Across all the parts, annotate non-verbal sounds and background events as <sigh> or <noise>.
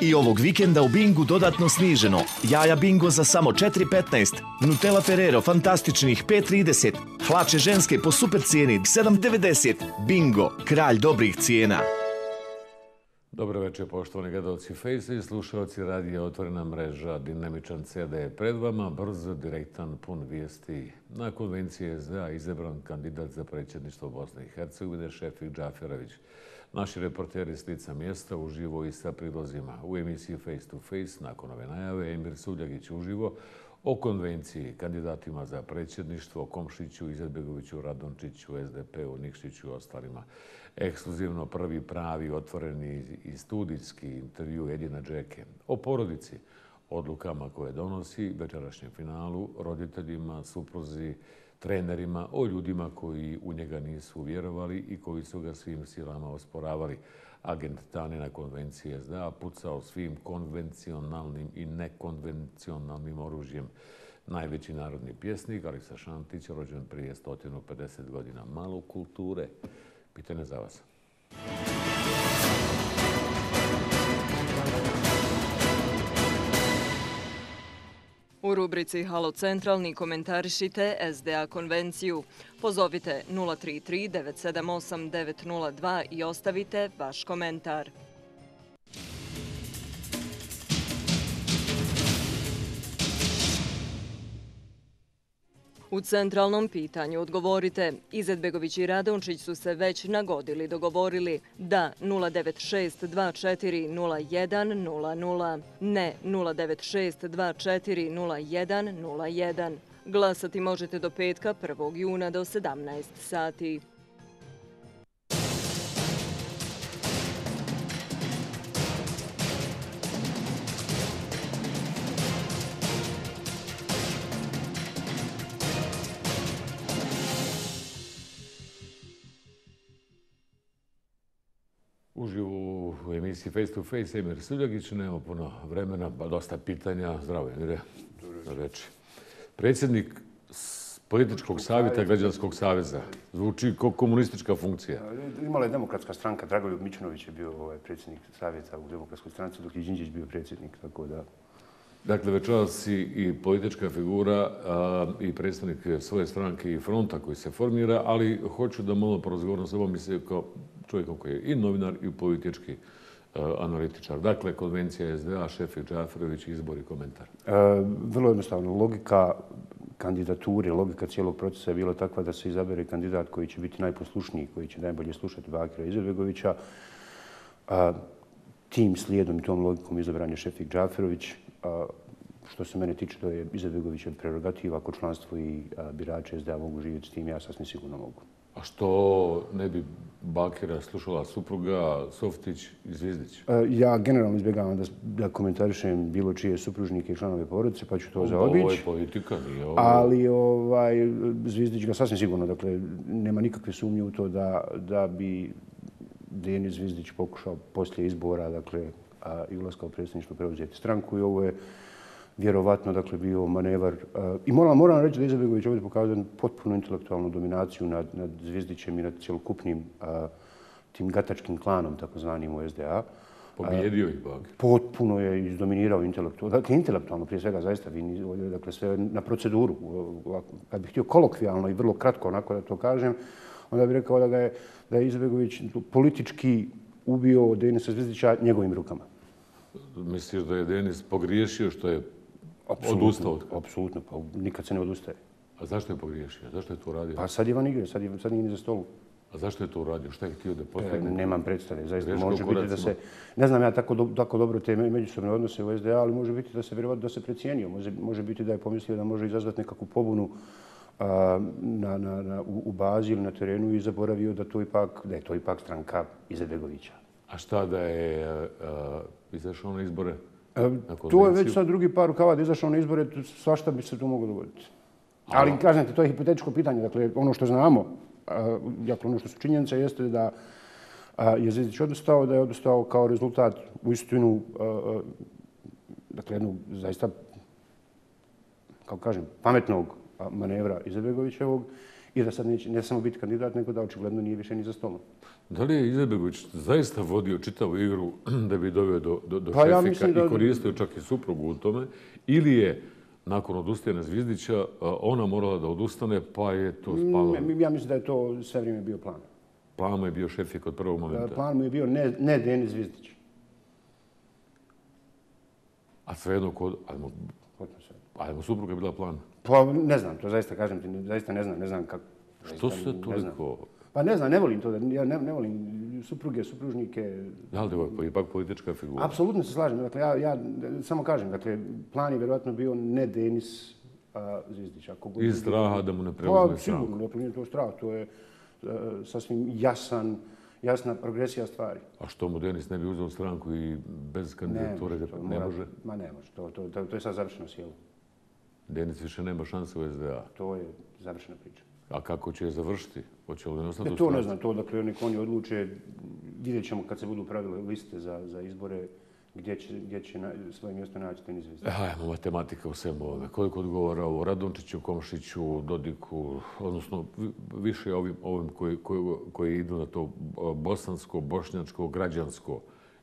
I ovog vikenda u Bingu dodatno sniženo. Jaja Bingo za samo 4,15. Nutella Ferrero fantastičnih 5,30. Hlače ženske po super cijeni 7,90. Bingo, kralj dobrih cijena. Dobro večer, poštovani gledalci Face i slušalci radija Otvorena mreža. Dinamičan CD je pred vama, brzo, direktan, pun vijesti. Na konvenciji SDA izabran kandidat za predsjedništvo Bosne i Hercegovine, Šefik Džaferović. Naši reporteri s lica mjesta uživo i sa prilozima. U emisiji Face to Face, nakon ove najave, Emir Suljagić uživo o konvenciji kandidatima za predsjedništvo, Komšiću, Izetbegoviću, Radončiću, SDP-u, Nikšiću i ostalima. Ekskluzivno prvi pravi, otvoreni i studijski intervju Edina Džeke o porodici, odlukama koje donosi, večerašnjem finalu, roditeljima, supruzi, trenerima, o ljudima koji u njega nisu vjerovali i koji su ga svim silama osporavali. Agent Tanina konvencije SDA pucao svim konvencionalnim i nekonvencionalnim oružjem. Najveći narodni pjesnik, Alisa Šantić, rođen prije 150 godina. Malo kulture. Pitanje za vas. U rubrici Halo Centralni komentarišite SDA konvenciju. Pozovite 033 978 902 i ostavite vaš komentar. U centralnom pitanju odgovorite. Izetbegović i Radončić su se već nagodili dogovorili da 096240100, ne 096240101. Glasati možete do petka 1. juna do 17 sati. Uživo u emisiji Face to Face, Emir Suljagić, nemamo puno vremena, pa dosta pitanja. Zdravo, Emire. Dobro reći. Predsjednik političkog savjeta Građanskog savjeza. Zvuči kao komunistička funkcija. Imala je demokratska stranka. Dragoljub Mičinović je bio ovaj predsjednik savjeta u demokratskoj stranci, dok je Đinđić bio predsjednik. Tako da... Dakle, večeras si i politička figura i predstavnik svoje stranke i fronta koji se formira, ali hoću da malo porazgovorim s ovom misle kao čovjekom koji je i novinar i politički e, analitičar. Dakle, konvencija SDA, Šefik Džaferović, izbor i komentar. E, vrlo jednostavno. Logika kandidature, logika cijelog procesa je bila takva da se izabere kandidat koji će biti najposlušniji, koji će najbolje slušati Bakira Izetbegovića. A, tim slijedom i tom logikom izabran je Šefik Džaferović. A, što se mene tiče, to je Izetbegović od prerogativa. Ako članstvo i birače SDA mogu živjeti s tim, ja sasvim sigurno mogu. A što ne bi Bakira slušala supruga Softić i Zvizdić? E, ja generalno izbjegavam da, da komentarišem bilo čije supružnike i članove porodice, pa ću to zaobići. Ovo je politika, nije ovo. Ali ovaj, Zvizdić ga sasvim sigurno, dakle, nema nikakve sumnje u to da, da bi Denis Zvizdić pokušao poslije izbora, dakle, a, i ulazka u predsjedništvo preuzeti stranku i ovo je vjerovatno dakle, bio manevar. I moram, moram reći da Izabegović ovdje pokazuje potpuno intelektualnu dominaciju nad, nad Zvizdićem i nad cijelokupnim tim gatačkim klanom, takozvanim u SDA. Pobjedio ih bog. Potpuno je izdominirao intelektualno. Dakle, intelektualno prije svega zaista vi dakle, sve na proceduru. Kad bih htio kolokvijalno i vrlo kratko onako da to kažem, onda bih rekao da, ga je, da je Izabegović politički ubio Denisa Zvizdića njegovim rukama. Misliš da je Denis pogriješio što je Apsolutno, odustao od Apsolutno, pa nikad se ne odustaje. A zašto je pogriješio? Zašto je to uradio? Pa sad je van igre, sad, je, sad nije ni za stolu. A zašto je to uradio? Šta je htio da postigne? E, nemam predstave, zaista Greško može biti da se... Ne znam ja tako, do, tako dobro te međusobne odnose u SDA, ali može biti da se vjerovatno da se precijenio. Može, može biti da je pomislio da može izazvati nekakvu pobunu a, na, na, na, u, u bazi ili na terenu i zaboravio da, to ipak, da je to ipak stranka Izetbegovića. A šta da je a, izašao na izbore? E, to je već sad drugi par rukava da izašao na izbore, svašta bi se tu moglo dogoditi. Ali, kažem ti, to je hipotetičko pitanje. Dakle, ono što znamo, dakle, ono što su činjenice, jeste da je Zvizić odustao, da je odustao kao rezultat u istinu, dakle, jednog zaista, kao kažem, pametnog manevra Izetbegovićevog i da sad neće ne samo biti kandidat, nego da očigledno nije više ni za stolom. Da li je Izetbegović zaista vodio čitavu igru <clears throat> da bi doveo do, do, do Pa ja Šefika mislim da- i koristio čak i suprugu u tome? Ili je nakon odustajanja Zvizdića ona morala da odustane pa je to spalo? Ja mislim da je to sve vrijeme bio plan. Plan mu je bio Šefik od prvog momenta. Plan mu je bio ne, ne Denis Zvizdić. A svejedno, kod, ajmo, ajmo, supruga je bila plan. Pa ne znam, to zaista kažem ti, zaista ne znam, ne znam kako. Što se toliko... Pa ne znam, ne volim to, ja ne, ne volim supruge, supružnike. Da li je ipak politička figura? Apsolutno se slažem, dakle ja, ja samo kažem, dakle plan je vjerojatno bio ne Denis a, Zvizdić. Ako Iz straha da mu ne Pa preuzme sigurno, stranku. dakle nije to strah, to je e, sasvim jasan, jasna progresija stvari. A što mu Denis ne bi uzeo stranku i bez kandidature? to Ne mora- može. Ma ne može, to, to, to, to je sad završeno sjelo. Denis više nema šanse u SDA. To je završena priča. A kako će je završiti? Hoće li ostati E, u to ne znam, to dakle nek oni odluče, vidjet ćemo kad se budu pravile liste za, za izbore, gdje će, gdje će na, svoje mjesto naći tenis zvijezda. Ajmo, matematika u svemu ovome. Koliko odgovara ovo Radončiću, Komšiću, Dodiku, odnosno vi- više ovim, ovim koji, koji, koji idu na to bosansko, bošnjačko, građansko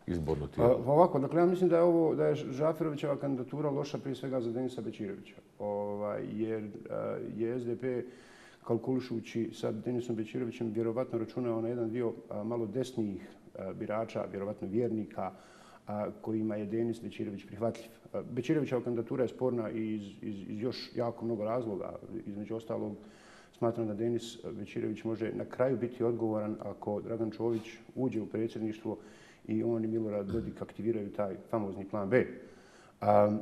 izborno tijelo. pa ovako, dakle ja mislim da je ovo, da je Žafirovićeva kandidatura loša prije svega za Denisa Bečirovića. Ovaj, jer a, je SDP kalkulišući sa Denisom Bećirovićem, vjerovatno računao na jedan dio a, malo desnijih birača, vjerovatno vjernika, kojima je Denis Bećirović prihvatljiv. Bećirovićeva kandidatura je sporna iz, iz, iz još jako mnogo razloga. Između ostalog, smatram da Denis Bećirović može na kraju biti odgovoran ako Dragan Čović uđe u predsjedništvo i on i Milorad Dodik aktiviraju taj famozni plan B. A,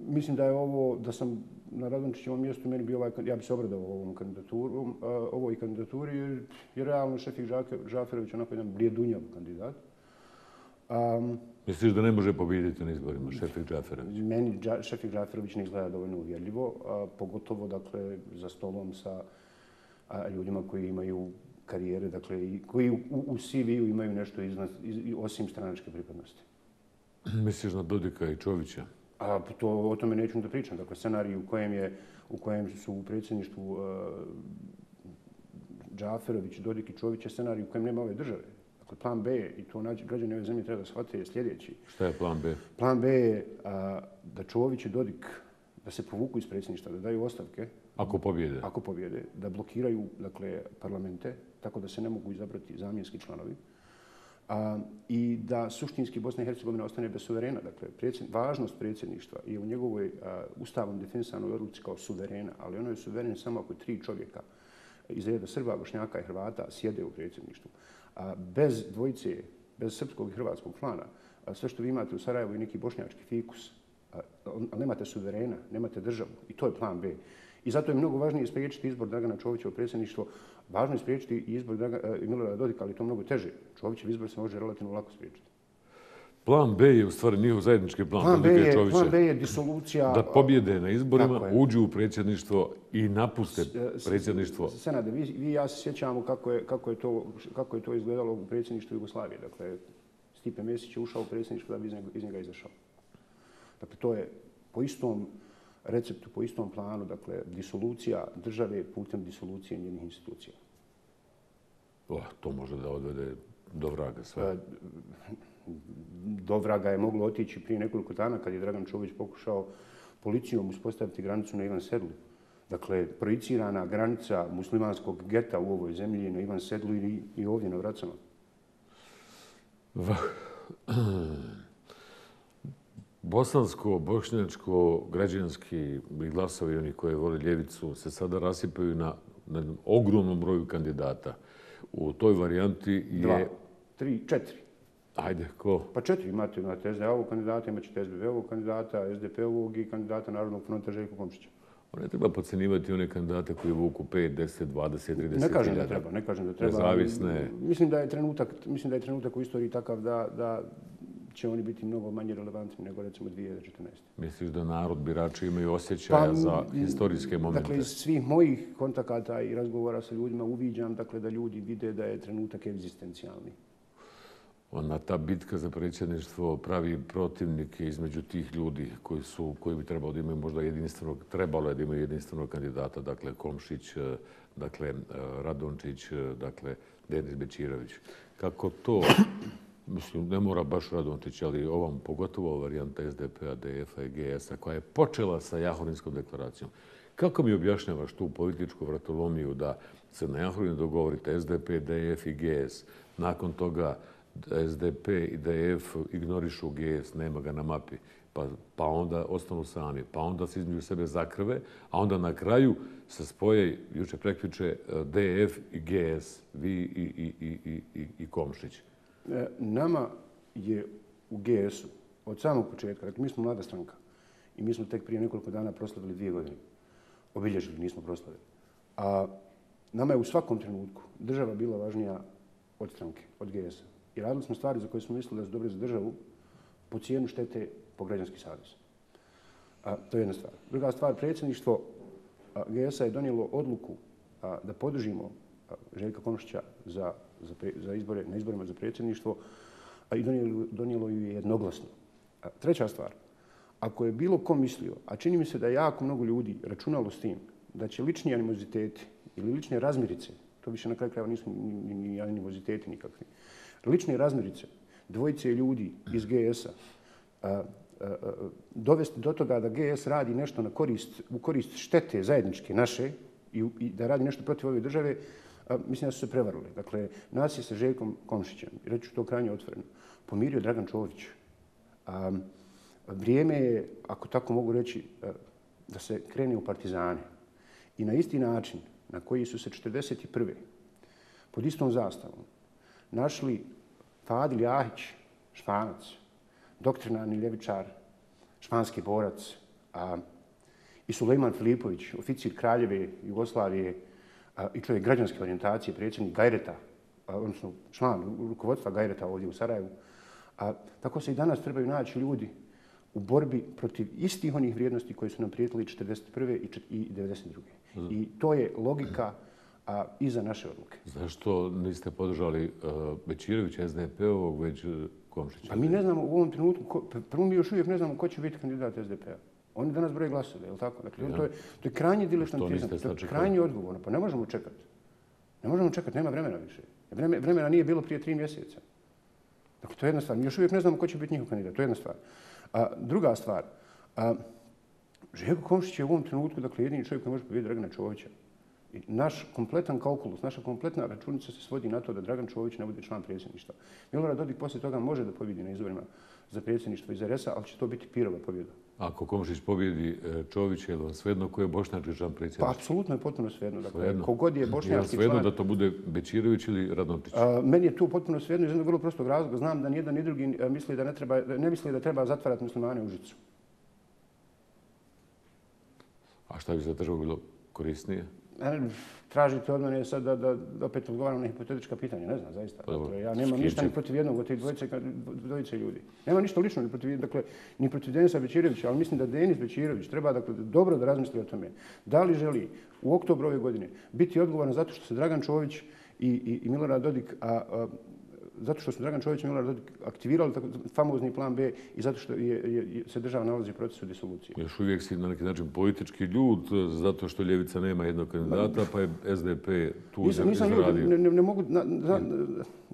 mislim da je ovo, da sam na Radončićevom mjestu, meni bi ovaj, ja bi se obradao ovom kandidaturom, a, ovoj kandidaturi, jer je realno Šefik Žaferović onako jedan blijedunjav kandidat. Um, Misliš da ne može pobijediti na izborima Šefik Džaferović? meni Šefik Žaferović ne izgleda dovoljno uvjerljivo, a, pogotovo dakle, za stolom sa a, ljudima koji imaju karijere, dakle, i koji u, u CV-u imaju nešto iznad, iz, osim stranačke pripadnosti. Misliš na Dodika i Čovića? A to, o tome neću da pričam. Dakle, scenarij u kojem, je, u kojem su u predsjedništvu uh, Džaferović, Dodik i Čović je scenarij u kojem nema ove države. Dakle, plan B, i to nađe, građani ove zemlje treba da shvate, je sljedeći. Šta je plan B? Plan B je a, da Čović i Dodik da se povuku iz predsjedništva, da daju ostavke, Ako pobjede? ako pobjede, da blokiraju dakle, parlamente, tako da se ne mogu izabrati zamjenski članovi, a, i da suštinski Bosna i Hercegovina ostane bez suverena. Dakle, predsjed, važnost predsjedništva je u njegovoj a, ustavom definisanoj odluci kao suverena, ali ono je suveren samo ako tri čovjeka iz reda Srba, Bošnjaka i Hrvata sjede u predsjedništvu. A, bez dvojice, bez srpskog i hrvatskog plana, a, sve što vi imate u Sarajevu je neki bošnjački fikus, a, ali nemate suverena, nemate državu i to je plan B. I zato je mnogo važnije spriječiti izbor Dragana Čovića u predsjedništvo. Važno je spriječiti izbor Milorada Dodika, ali to mnogo teže. Čovićev izbor se može relativno lako spriječiti. Plan B je u stvari njihov zajednički plan. Plan B je, plan B je disolucija... Da pobjede na izborima, uđu u predsjedništvo i napuste s- predsjedništvo. Senade, vi, vi i ja se sjećamo kako je, kako, je to, kako je to izgledalo u predsjedništvu Jugoslavije. Dakle, Stipe Mesić je ušao u predsjedništvo da bi iz njega, iz njega izašao. Dakle, to je po istom receptu, po istom planu, dakle, disolucija države putem disolucije njenih institucija. Oh, to može da odvede do vraga sve. E, do vraga je moglo otići prije nekoliko dana kad je Dragan Čović pokušao policijom uspostaviti granicu na Ivan Sedlu. Dakle, projicirana granica muslimanskog geta u ovoj zemlji je na Ivan Sedlu i, i ovdje na Vracama. <clears throat> Bosansko, bošnjačko, građanski i glasovi oni koji vole ljevicu se sada rasipaju na, na ogromnom broju kandidata. U toj varijanti je... Dva, tri, četiri. Ajde, ko? Pa četiri imate, imate SDA-ovog kandidata, imat ćete SBB-ovog kandidata, SDP-ovog i kandidata Narodnog fronta Željko Komšića. Ne treba pocenivati one kandidate koji vuku 5, 10, 20, 30 Ne kažem da treba, ne kažem da treba. Nezavisne. Mislim da je trenutak, mislim da je trenutak u istoriji takav da, da će oni biti mnogo manje relevantni nego recimo 2014. Misliš da narod birači imaju osjećaja Pa, za historijske momente? Dakle, iz svih mojih kontakata i razgovora sa ljudima uviđam dakle, da ljudi vide da je trenutak egzistencijalni. Ona ta bitka za predsjedništvo pravi protivnike između tih ljudi koji su koji bi trebalo da imaju možda jedinstvenog, trebalo je da imaju jedinstvenog kandidata, dakle Komšić, eh, dakle, e, Radončić, dakle, Denis Bećirović. Kako to, mislim, ne mora baš Radončić, ali ovom pogotovo varijanta SDP-a, DF-a i GS-a, koja je počela sa Jahorinskom deklaracijom. Kako mi objašnjavaš tu političku vratolomiju da se na Jahorinu dogovorite SDP, DF i GS, nakon toga SDP i DF ignorišu GS, nema ga na mapi, pa, pa onda ostanu sami, pa onda se između sebe zakrve, a onda na kraju se spoje, juče prekviče, eh, DF i GS, vi i, i, i, i, i, i Komšić. E, nama je u GS-u od samog početka, dakle mi smo mlada stranka i mi smo tek prije nekoliko dana proslavili dvije godine. Obilježili, nismo proslavili. A nama je u svakom trenutku država bila važnija od stranke, od GS-a. I radili smo stvari za koje smo mislili da su dobre za državu po cijenu štete po građanski savjez. A, to je jedna stvar. Druga stvar, predsjedništvo GS-a je donijelo odluku a, da podržimo a, Željka Komšića za, za, pre, za izbore, na izborima za predsjedništvo a, i donijelo, donijelo ju je jednoglasno. A, treća stvar, ako je bilo ko mislio, a čini mi se da je jako mnogo ljudi računalo s tim, da će lični animoziteti ili lične razmirice, to više na kraju krajeva nisu ni, ni, ni animoziteti nikakvi, lične razmirice dvojice ljudi iz GS-a dovesti do toga da GS radi nešto na korist, u korist štete zajedničke naše i, i da radi nešto protiv ove države, a, mislim da su se prevarili. Dakle, nas je sa Željkom Komšićem, reću to krajnje otvoreno, pomirio Dragan Čović. A, vrijeme je, ako tako mogu reći, a, da se krene u partizane. I na isti način na koji su se 41. pod istom zastavom našli Fadil Jahić, španac, doktrinarni ljevičar, španski borac, a, i Sulejman Filipović, oficir kraljeve Jugoslavije i čovjek građanske orijentacije, predsjednik Gajreta, odnosno član rukovodstva Gajreta ovdje u Sarajevu. A, tako se i danas trebaju naći ljudi u borbi protiv istih onih vrijednosti koje su nam prijetili 1941. i 1992. I to je logika a iza naše odluke. Zašto niste podržali uh, Bećirovića SDP-ovog, već uh, Komšića? Pa mi ne znamo u ovom trenutku, ko, prvo mi još uvijek ne znamo ko će biti kandidat SDP-a. Oni danas broje glasove, je li tako? Dakle, ja. to, je, to je krajnji dileštantizam, to je krajnji odgovorno. Pa ne možemo čekati. Ne možemo čekati, nema vremena više. Vreme, vremena nije bilo prije tri mjeseca. Dakle, to je jedna stvar. Mi još uvijek ne znamo ko će biti njihov kandidat. To je jedna stvar. A, druga stvar. A, Željko Komšić je u ovom trenutku, dakle, jedini čovjek koji može pobjediti Dragana Čovića. I naš kompletan kalkulus, naša kompletna računica se svodi na to da Dragan Čović ne bude član predsjedništva. Milorad Dodik poslije toga može da pobjedi na izborima za predsjedništvo iz RS-a, ali će to biti pirova pobjeda. Ako Komšić pobjedi e, Čović, je li vam svejedno ko je bošnjački član predsjedništva? Pa, apsolutno je potpuno svejedno. Dakle, svejedno. Kogod je bošnjački član... Je li svejedno da to bude Bečirović ili Radončić? A, meni je tu potpuno svejedno iz jednog vrlo prostog razloga. Znam da nijedan ni drugi e, misli da ne, treba, ne misli da treba zatvarati muslimane u žicu. A šta bi za državu bilo korisnije? Tražite od mene sad da, da, da opet odgovaram na hipotetička pitanja, ne znam, zaista. Pa, dakle, ja nemam ništa ni protiv jednog od tih dvojice, dvojice ljudi. Nema ništa lično ni protiv, dakle, ni protiv Denisa Bećirovića, ali mislim da Denis Bećirović treba dakle, dobro da razmisli o tome. Da li želi u oktobru ove godine biti odgovoran zato što se Dragan Čović i, i, i Milorad Dodik a, a, zato što su Dragan Čović i Milorad aktivirali tako famozni plan B i zato što je, je, se država nalazi u procesu disolucije. Još uvijek si na neki način politički ljud zato što Ljevica nema jednog kandidata, pa je SDP tu nisam, nisam izradio. Ne, ne, ne mogu... Na, na,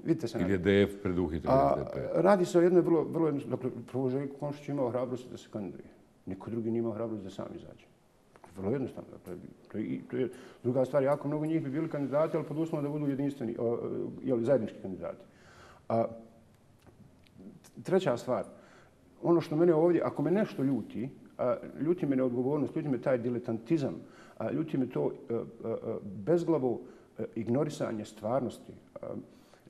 vidite se. Ili je DF preduhitio SDP? Radi se o jednoj vrlo, vrlo jednostavno. Dakle, prvo Željko Konšić imao hrabrost da se kandiduje. Niko drugi nije imao hrabrost da sam izađe. Vrlo jednostavno. Dakle, to je, to je druga stvar. Jako mnogo njih bi bili kandidati, ali pod uslovom da budu jedinstveni, jeli, zajednički kandidati. A, treća stvar, ono što mene ovdje, ako me nešto ljuti, a, ljuti me neodgovornost, ljuti me taj diletantizam, a, ljuti me to a, a, bezglavo a, ignorisanje stvarnosti, a,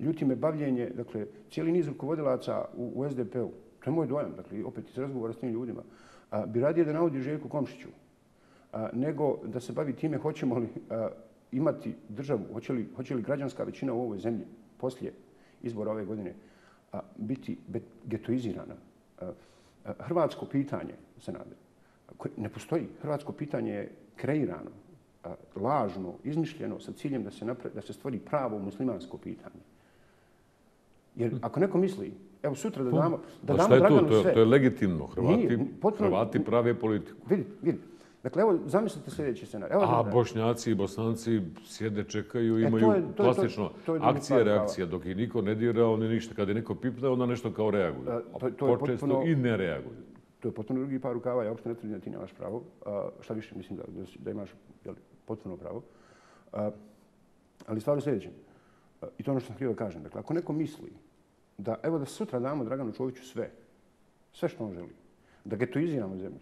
ljuti me bavljenje, dakle, cijeli niz rukovodilaca u, u SDP-u, to je moj dojam, dakle, opet iz razgovora s tim ljudima, a, bi radije da navodi Željku Komšiću, a, nego da se bavi time hoćemo li a, imati državu, hoće li, hoće li građanska većina u ovoj zemlji poslije izbora ove godine a, biti getoizirana. A, a, hrvatsko pitanje, se nade, ne postoji. Hrvatsko pitanje je kreirano, a, lažno, izmišljeno sa ciljem da se, napre, da se stvori pravo muslimansko pitanje. Jer ako neko misli, evo sutra da damo, da damo Draganu sve... To je, to je legitimno. Hrvati, Nije, potpuno, Hrvati prave politiku. Vidi, vidi. Dakle, evo, zamislite sljedeći scenarij. Evo, A da- bošnjaci i bosanci sjede, čekaju, E, to imaju je- to je- to- klasično to par prava. reakcija. Dok ih niko ne dira, oni ništa. Kad je neko pipne, onda nešto kao reaguju. E, to- to je Počesto potpuno- i ne reaguju. To je potpuno drugi par rukava, ja uopšte ne tvrdim da ti nemaš pravo. A, šta više, mislim da, da, imaš jel, potpuno pravo. A, ali stvar je sljedeće. A, I to ono što sam htio da kažem. Dakle, ako neko misli da, evo da sutra damo Draganu Čoviću sve, sve što on želi, da getoiziramo zemlju,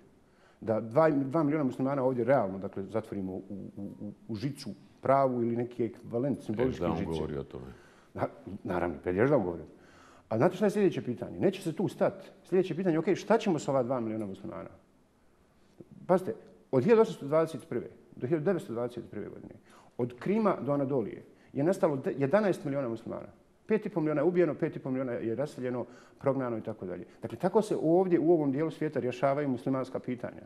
da dva, dva miliona muslimana ovdje realno dakle, zatvorimo u, u, u, u žicu pravu ili neki ekvivalent simboličke žice. govori o tome. Na, naravno, pred da govorim. A znate šta je sljedeće pitanje? Neće se tu stati. Sljedeće pitanje, ok, šta ćemo s ova dva miliona muslimana? Pazite, od 1821. do 1921. godine, od Krima do Anadolije, je nastalo de- 11 miliona muslimana. 5,5 miliona je ubijeno, 5,5 miliona je raseljeno, prognano i tako dalje. Dakle, tako se ovdje u ovom dijelu svijeta rješavaju muslimanska pitanja.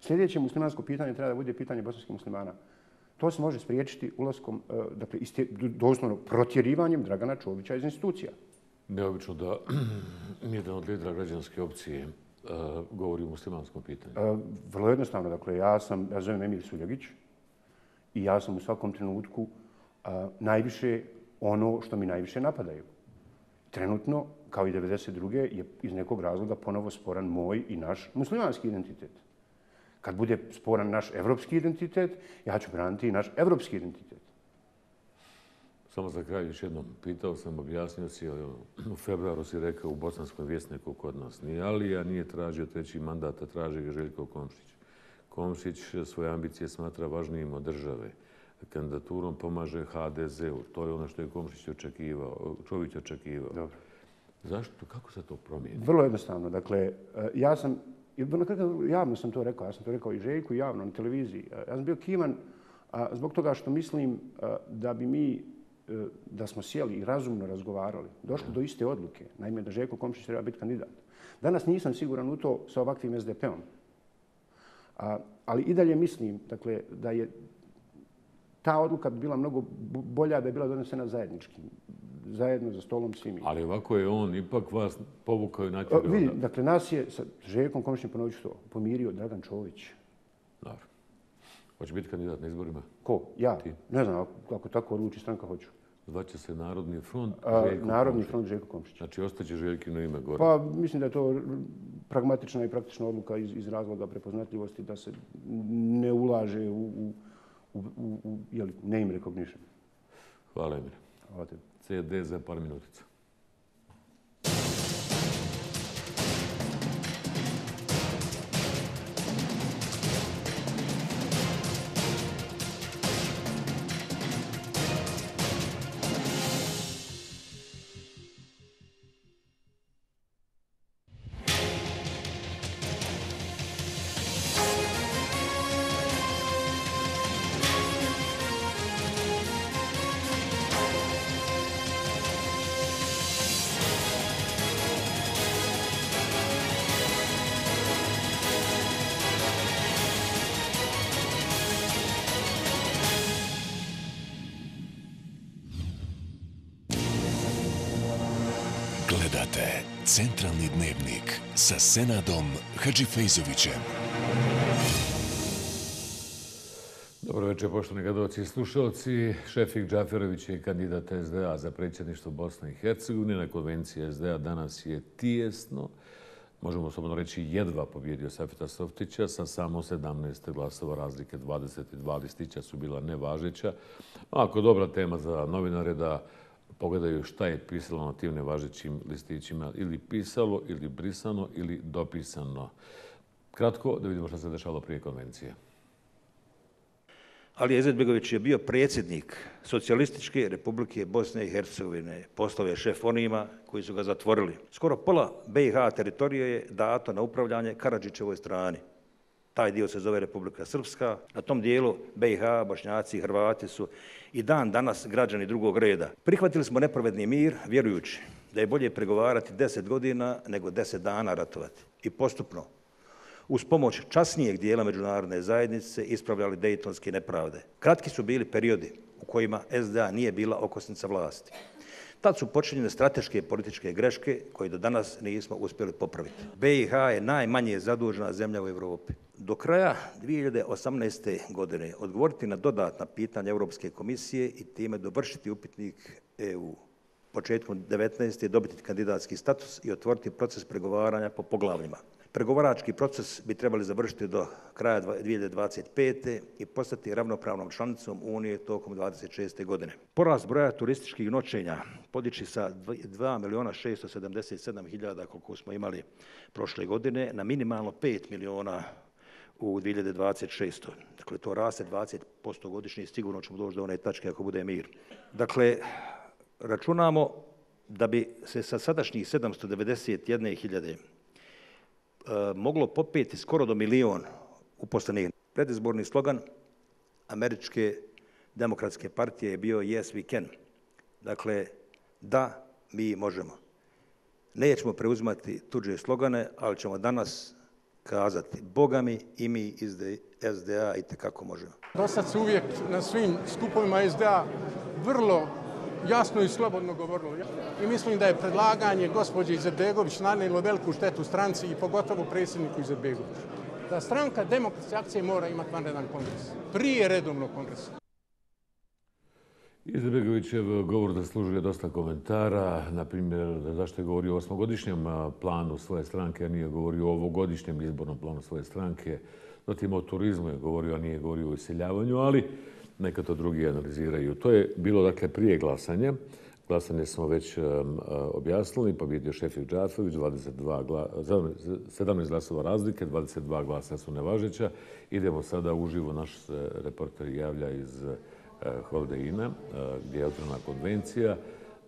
Sljedeće muslimansko pitanje treba da bude pitanje bosanskih muslimana. To se može spriječiti ulaskom, e, dakle, isti- doslovno protjerivanjem Dragana Čovića iz institucija. Neobično da <clears throat> jedan od lidera građanske opcije e, govori o muslimanskom pitanju. E, Vrlo jednostavno, dakle, ja sam, ja zovem Emil Suljagić i ja sam u svakom trenutku a, najviše ono što mi najviše napadaju. Trenutno, kao i 92. je iz nekog razloga ponovo sporan moj i naš muslimanski identitet. Kad bude sporan naš evropski identitet, ja ću braniti i naš evropski identitet. Samo za kraj još jednom pitao sam, objasnio si, ali u februaru si rekao u bosanskom vjesniku kod nas ni Alija nije tražio treći mandat, a traži ga Željko Komšić. Komšić svoje ambicije smatra važnijim od države. Kandidaturom pomaže HDZ-u. To je ono što je Komšić očekivao, Čović očekivao. Dobro. Zašto? Kako se to promijeni? Vrlo jednostavno. Dakle, e, ja sam, javno sam to rekao, ja sam to rekao i Željku javno na televiziji. E, Ja sam bio kivan a, zbog toga što mislim a, da bi mi, e, da smo sjeli i razumno razgovarali, došli do iste odluke. Naime, da Željko Komšić treba biti kandidat. Danas nisam siguran u to sa ovakvim SDP-om. Ali i dalje mislim dakle, da je ta odluka bi bila mnogo bo- bolja da je bila donesena zajednički, zajedno za stolom svimi. Ali ovako je on ipak vas povukao i natjerao. vidi, da- dakle, nas je sa Željkom Komšićem ponovit ću to, pomirio Dragan Čović. Dobro. Hoće biti kandidat na izborima? Ko? Ja? Ti. Ne znam, ako, ako tako odluči stranka, hoću. Zvaće se Narodni front A, Željko Narodni Komšić. front Željko Komšić. Znači, ostaće Željkino ime gore. Pa mislim da je to pragmatična i praktična odluka iz, iz razloga prepoznatljivosti da se ne ulaže u, u, u, u, u jeli, name recognition. Hvala Emir. Hvala tebi. CD za par minutica. Senadom Hadžifejzovićem. Dobro večer, poštovani gledalci i slušalci. Šefik Džaferović je kandidat SDA za predsjedništvo Bosne i Hercegovine. Na konvenciji SDA danas je tijesno. Možemo slobodno reći jedva pobjedio Safeta Softića sa samo 17 glasova razlike. 22 listića su bila nevažeća. Ako dobra tema za novinare da pogledaju šta je pisalo na tim nevažećim listićima. Ili pisalo, ili brisano, ili dopisano. Kratko, da vidimo šta se dešalo prije konvencije. Ali Ezetbegović je bio predsjednik Socijalističke republike Bosne i Hercegovine. Postao je šef onima koji su ga zatvorili. Skoro pola BiH teritorije je dato na upravljanje Karadžićevoj strani. Taj dio se zove Republika Srpska. Na tom dijelu BiH, Bošnjaci i Hrvati su i dan danas građani drugog reda. Prihvatili smo nepravedni mir, vjerujući da je bolje pregovarati 10 godina nego 10 dana ratovati. I postupno, uz pomoć časnijeg dijela međunarodne zajednice ispravljali dejtonske nepravde. Kratki su bili periodi u kojima SDA nije bila okosnica vlasti. Tad su počinjene strateške političke greške koje do danas nismo uspjeli popraviti. BiH je najmanje zadužena zemlja u Evropi. do kraja 2018. godine odgovoriti na dodatna pitanja Europske komisije i time dovršiti upitnik EU. Početkom 19. dobiti kandidatski status i otvoriti proces pregovaranja po poglavljima. Pregovarački proces bi trebali završiti do kraja 2025. i postati ravnopravnom članicom Unije tokom 26. godine. Porast broja turističkih noćenja podiči sa 2 miliona 677 hiljada koliko smo imali prošle godine na minimalno 5 miliona u 2026. Dakle, to raste 20% godišnje i sigurno ćemo doći do one tačke ako bude mir. Dakle, računamo da bi se sa sadašnjih 791.000 E, moglo popeti skoro do milion uposlenih. Predizborni slogan Američke demokratske partije je bio Yes, we can. Dakle, da, mi možemo. Nećemo preuzimati tuđe slogane, ali ćemo danas kazati Boga mi i mi iz SDA i tekako možemo. Do sad se uvijek na svim skupovima SDA vrlo jasno i slobodno govorilo. I mislim da je predlaganje gospođe Izetbegović nanijelo veliku štetu stranci i pogotovo predsjedniku Izetbegović. Da stranka demokratske akcije mora imati vanredan kongres. Prije redovnog kongresa. Izetbegovićev govor zaslužuje dosta komentara, na primjer, zašto je govorio o osmogodišnjem planu svoje stranke, a nije govorio o ovogodišnjem izbornom planu svoje stranke. Zatim o turizmu je govorio, a nije govorio o iseljavanju, ali neka to drugi analiziraju. To je bilo dakle prije glasanja. Glasanje smo već um, objasnili, pobjedio Šefik Džafović, 22 gla, 17 glasova razlike, 22 glasa su nevažeća. Idemo sada uživo, naš se reporter javlja iz uh, Holdeina, uh, gdje je autorna konvencija.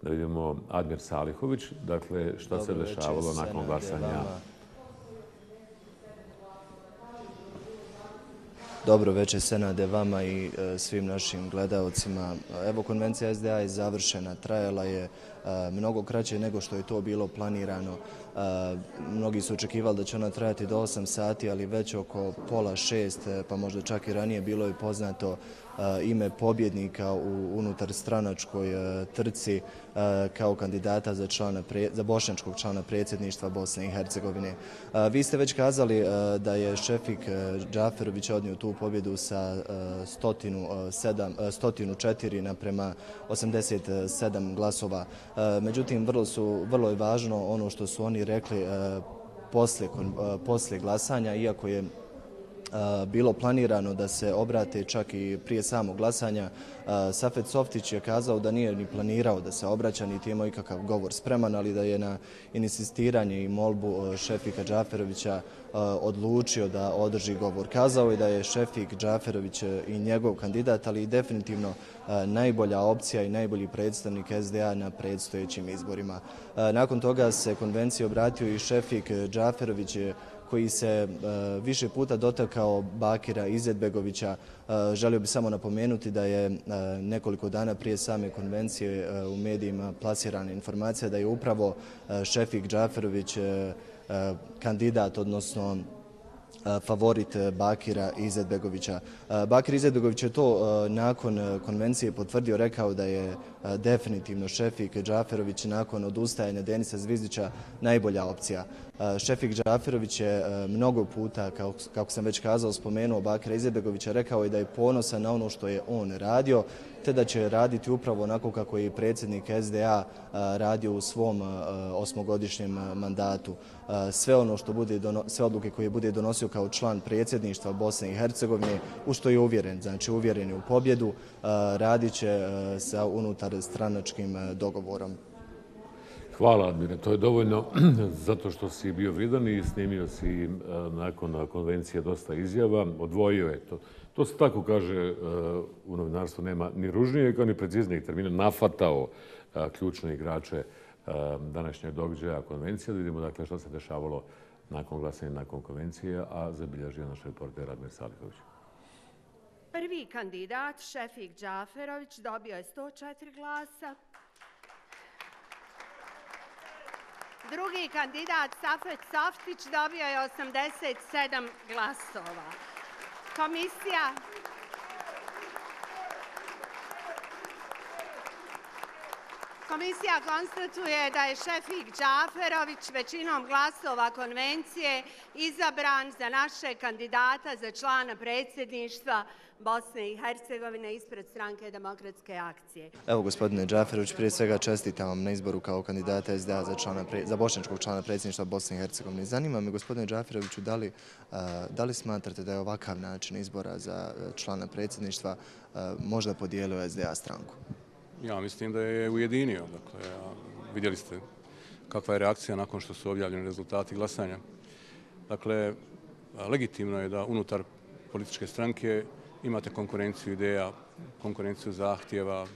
Da vidimo Admir Salihović, dakle šta Dobro se dešavalo nakon glasanja. Dobro večer Senade vama i e, svim našim gledalcima. Evo, konvencija SDA je završena, trajala je e, mnogo kraće nego što je to bilo planirano. E, mnogi su očekivali da će ona trajati do 8 sati, ali već oko pola šest, e, pa možda čak i ranije, bilo je poznato Eh, ime pobjednika u unutar stranačkoj eh, trci eh, kao kandidata za, člana, za bošnjačkog člana predsjedništva Bosne i Hercegovine. Vi ste već kazali da je Šefik Džaferović odnio tu pobjedu sa 104 naprema 87 glasova. Međutim, vrlo, su, vrlo je važno ono što su oni rekli poslije glasanja, iako je bilo planirano da se obrate čak i prije samog glasanja. Safet Softić je kazao da nije ni planirao da se obraća, niti imao ikakav govor spreman, ali da je na insistiranje i molbu Šefika Džaferovića odlučio da održi govor. Kazao je da je Šefik Džaferović e, i njegov kandidat, ali i definitivno e, najbolja opcija i najbolji predstavnik SDA na predstojećim izborima. E, nakon toga se konvenciji obratio i Šefik Džaferović je koji se e, više puta dotakao Bakira Izetbegovića. E, želio bi samo napomenuti da je e, nekoliko dana prije same konvencije u medijima plasirana informacija da je upravo Šefik Džaferović kandidat, odnosno favorit Bakira Izetbegovića. Bakir Izetbegović je to nakon konvencije potvrdio, rekao da je definitivno Šefik Džaferović nakon odustajanja Denisa Zvizdića najbolja opcija. Šefik Džaferović je mnogo puta, kako sam već kazao, spomenuo Bakira Izebegovića, rekao je da je ponosan na ono što je on radio, te da će raditi upravo onako kako je predsjednik SDA radio u svom osmogodišnjem mandatu. Sve ono što bude, sve odluke koje bude donosio kao član predsjedništva Bosne i Hercegovine, u što je uvjeren, znači uvjeren je u pobjedu, radit će sa unutar stranačkim dogovorom. Hvala, Admire. To je dovoljno <clears throat> zato što si bio vridan i snimio si e, nakon konvencije dosta izjava. Odvojio je to. To se tako kaže e, u novinarstvu, nema ni ružnije kao ni preciznijeg termina, nafatao e, ključne igrače današnjeg današnje događaja konvencije. Da vidimo dakle što se dešavalo nakon glasanja nakon konvencije, a zabilježio naš reporter Admir Salihović. Prvi kandidat, Šefik Džaferović, dobio je 104 glasa. Drugi kandidat, Safet Saftić, dobio je 87 glasova. Komisija Komisija konstatuje da je Šefik Džaferović većinom glasova konvencije izabran za naše kandidata za člana predsjedništva Bosne i Hercegovine ispred stranke demokratske akcije. Evo, gospodine Džaferović, prije svega čestitam vam na izboru kao kandidata SDA za, člana, za bošnjačkog člana predsjedništva Bosne i Hercegovine. Zanima me, gospodine Džaferoviću, da li, da li smatrate da je ovakav način izbora za e, člana predsjedništva e, možda podijelio SDA stranku? Ja mislim da je ujedinio. Dakle, vidjeli ste kakva je reakcija nakon što su objavljeni rezultati glasanja. Dakle, legitimno je da unutar političke stranke imate konkurenciju ideja, konkurenciju zahtjeva,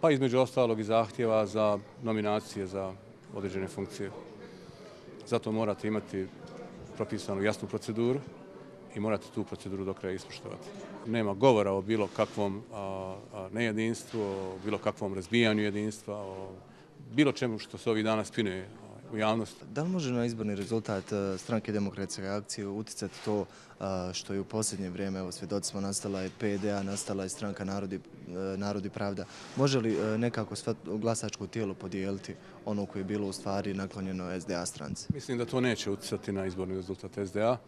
pa između ostalog i zahtjeva za nominacije za određene funkcije. Zato morate imati propisanu jasnu proceduru i morate tu proceduru do kraja ispoštovati. Nema govora o bilo kakvom nejedinstvu, o bilo kakvom razbijanju jedinstva, o bilo čemu što se ovih dana spinuje u javnosti. Da li može na izborni rezultat e, stranke demokratske akcije uticati to e, što je u posljednje vrijeme, evo svjedoci smo, nastala je PDA, nastala je stranka Narodi, e, Narodi pravda. Može li nekako glasačko tijelo podijeliti ono koje je bilo u stvari naklonjeno SDA stranci? Mislim da to neće uticati na izborni rezultat SDA.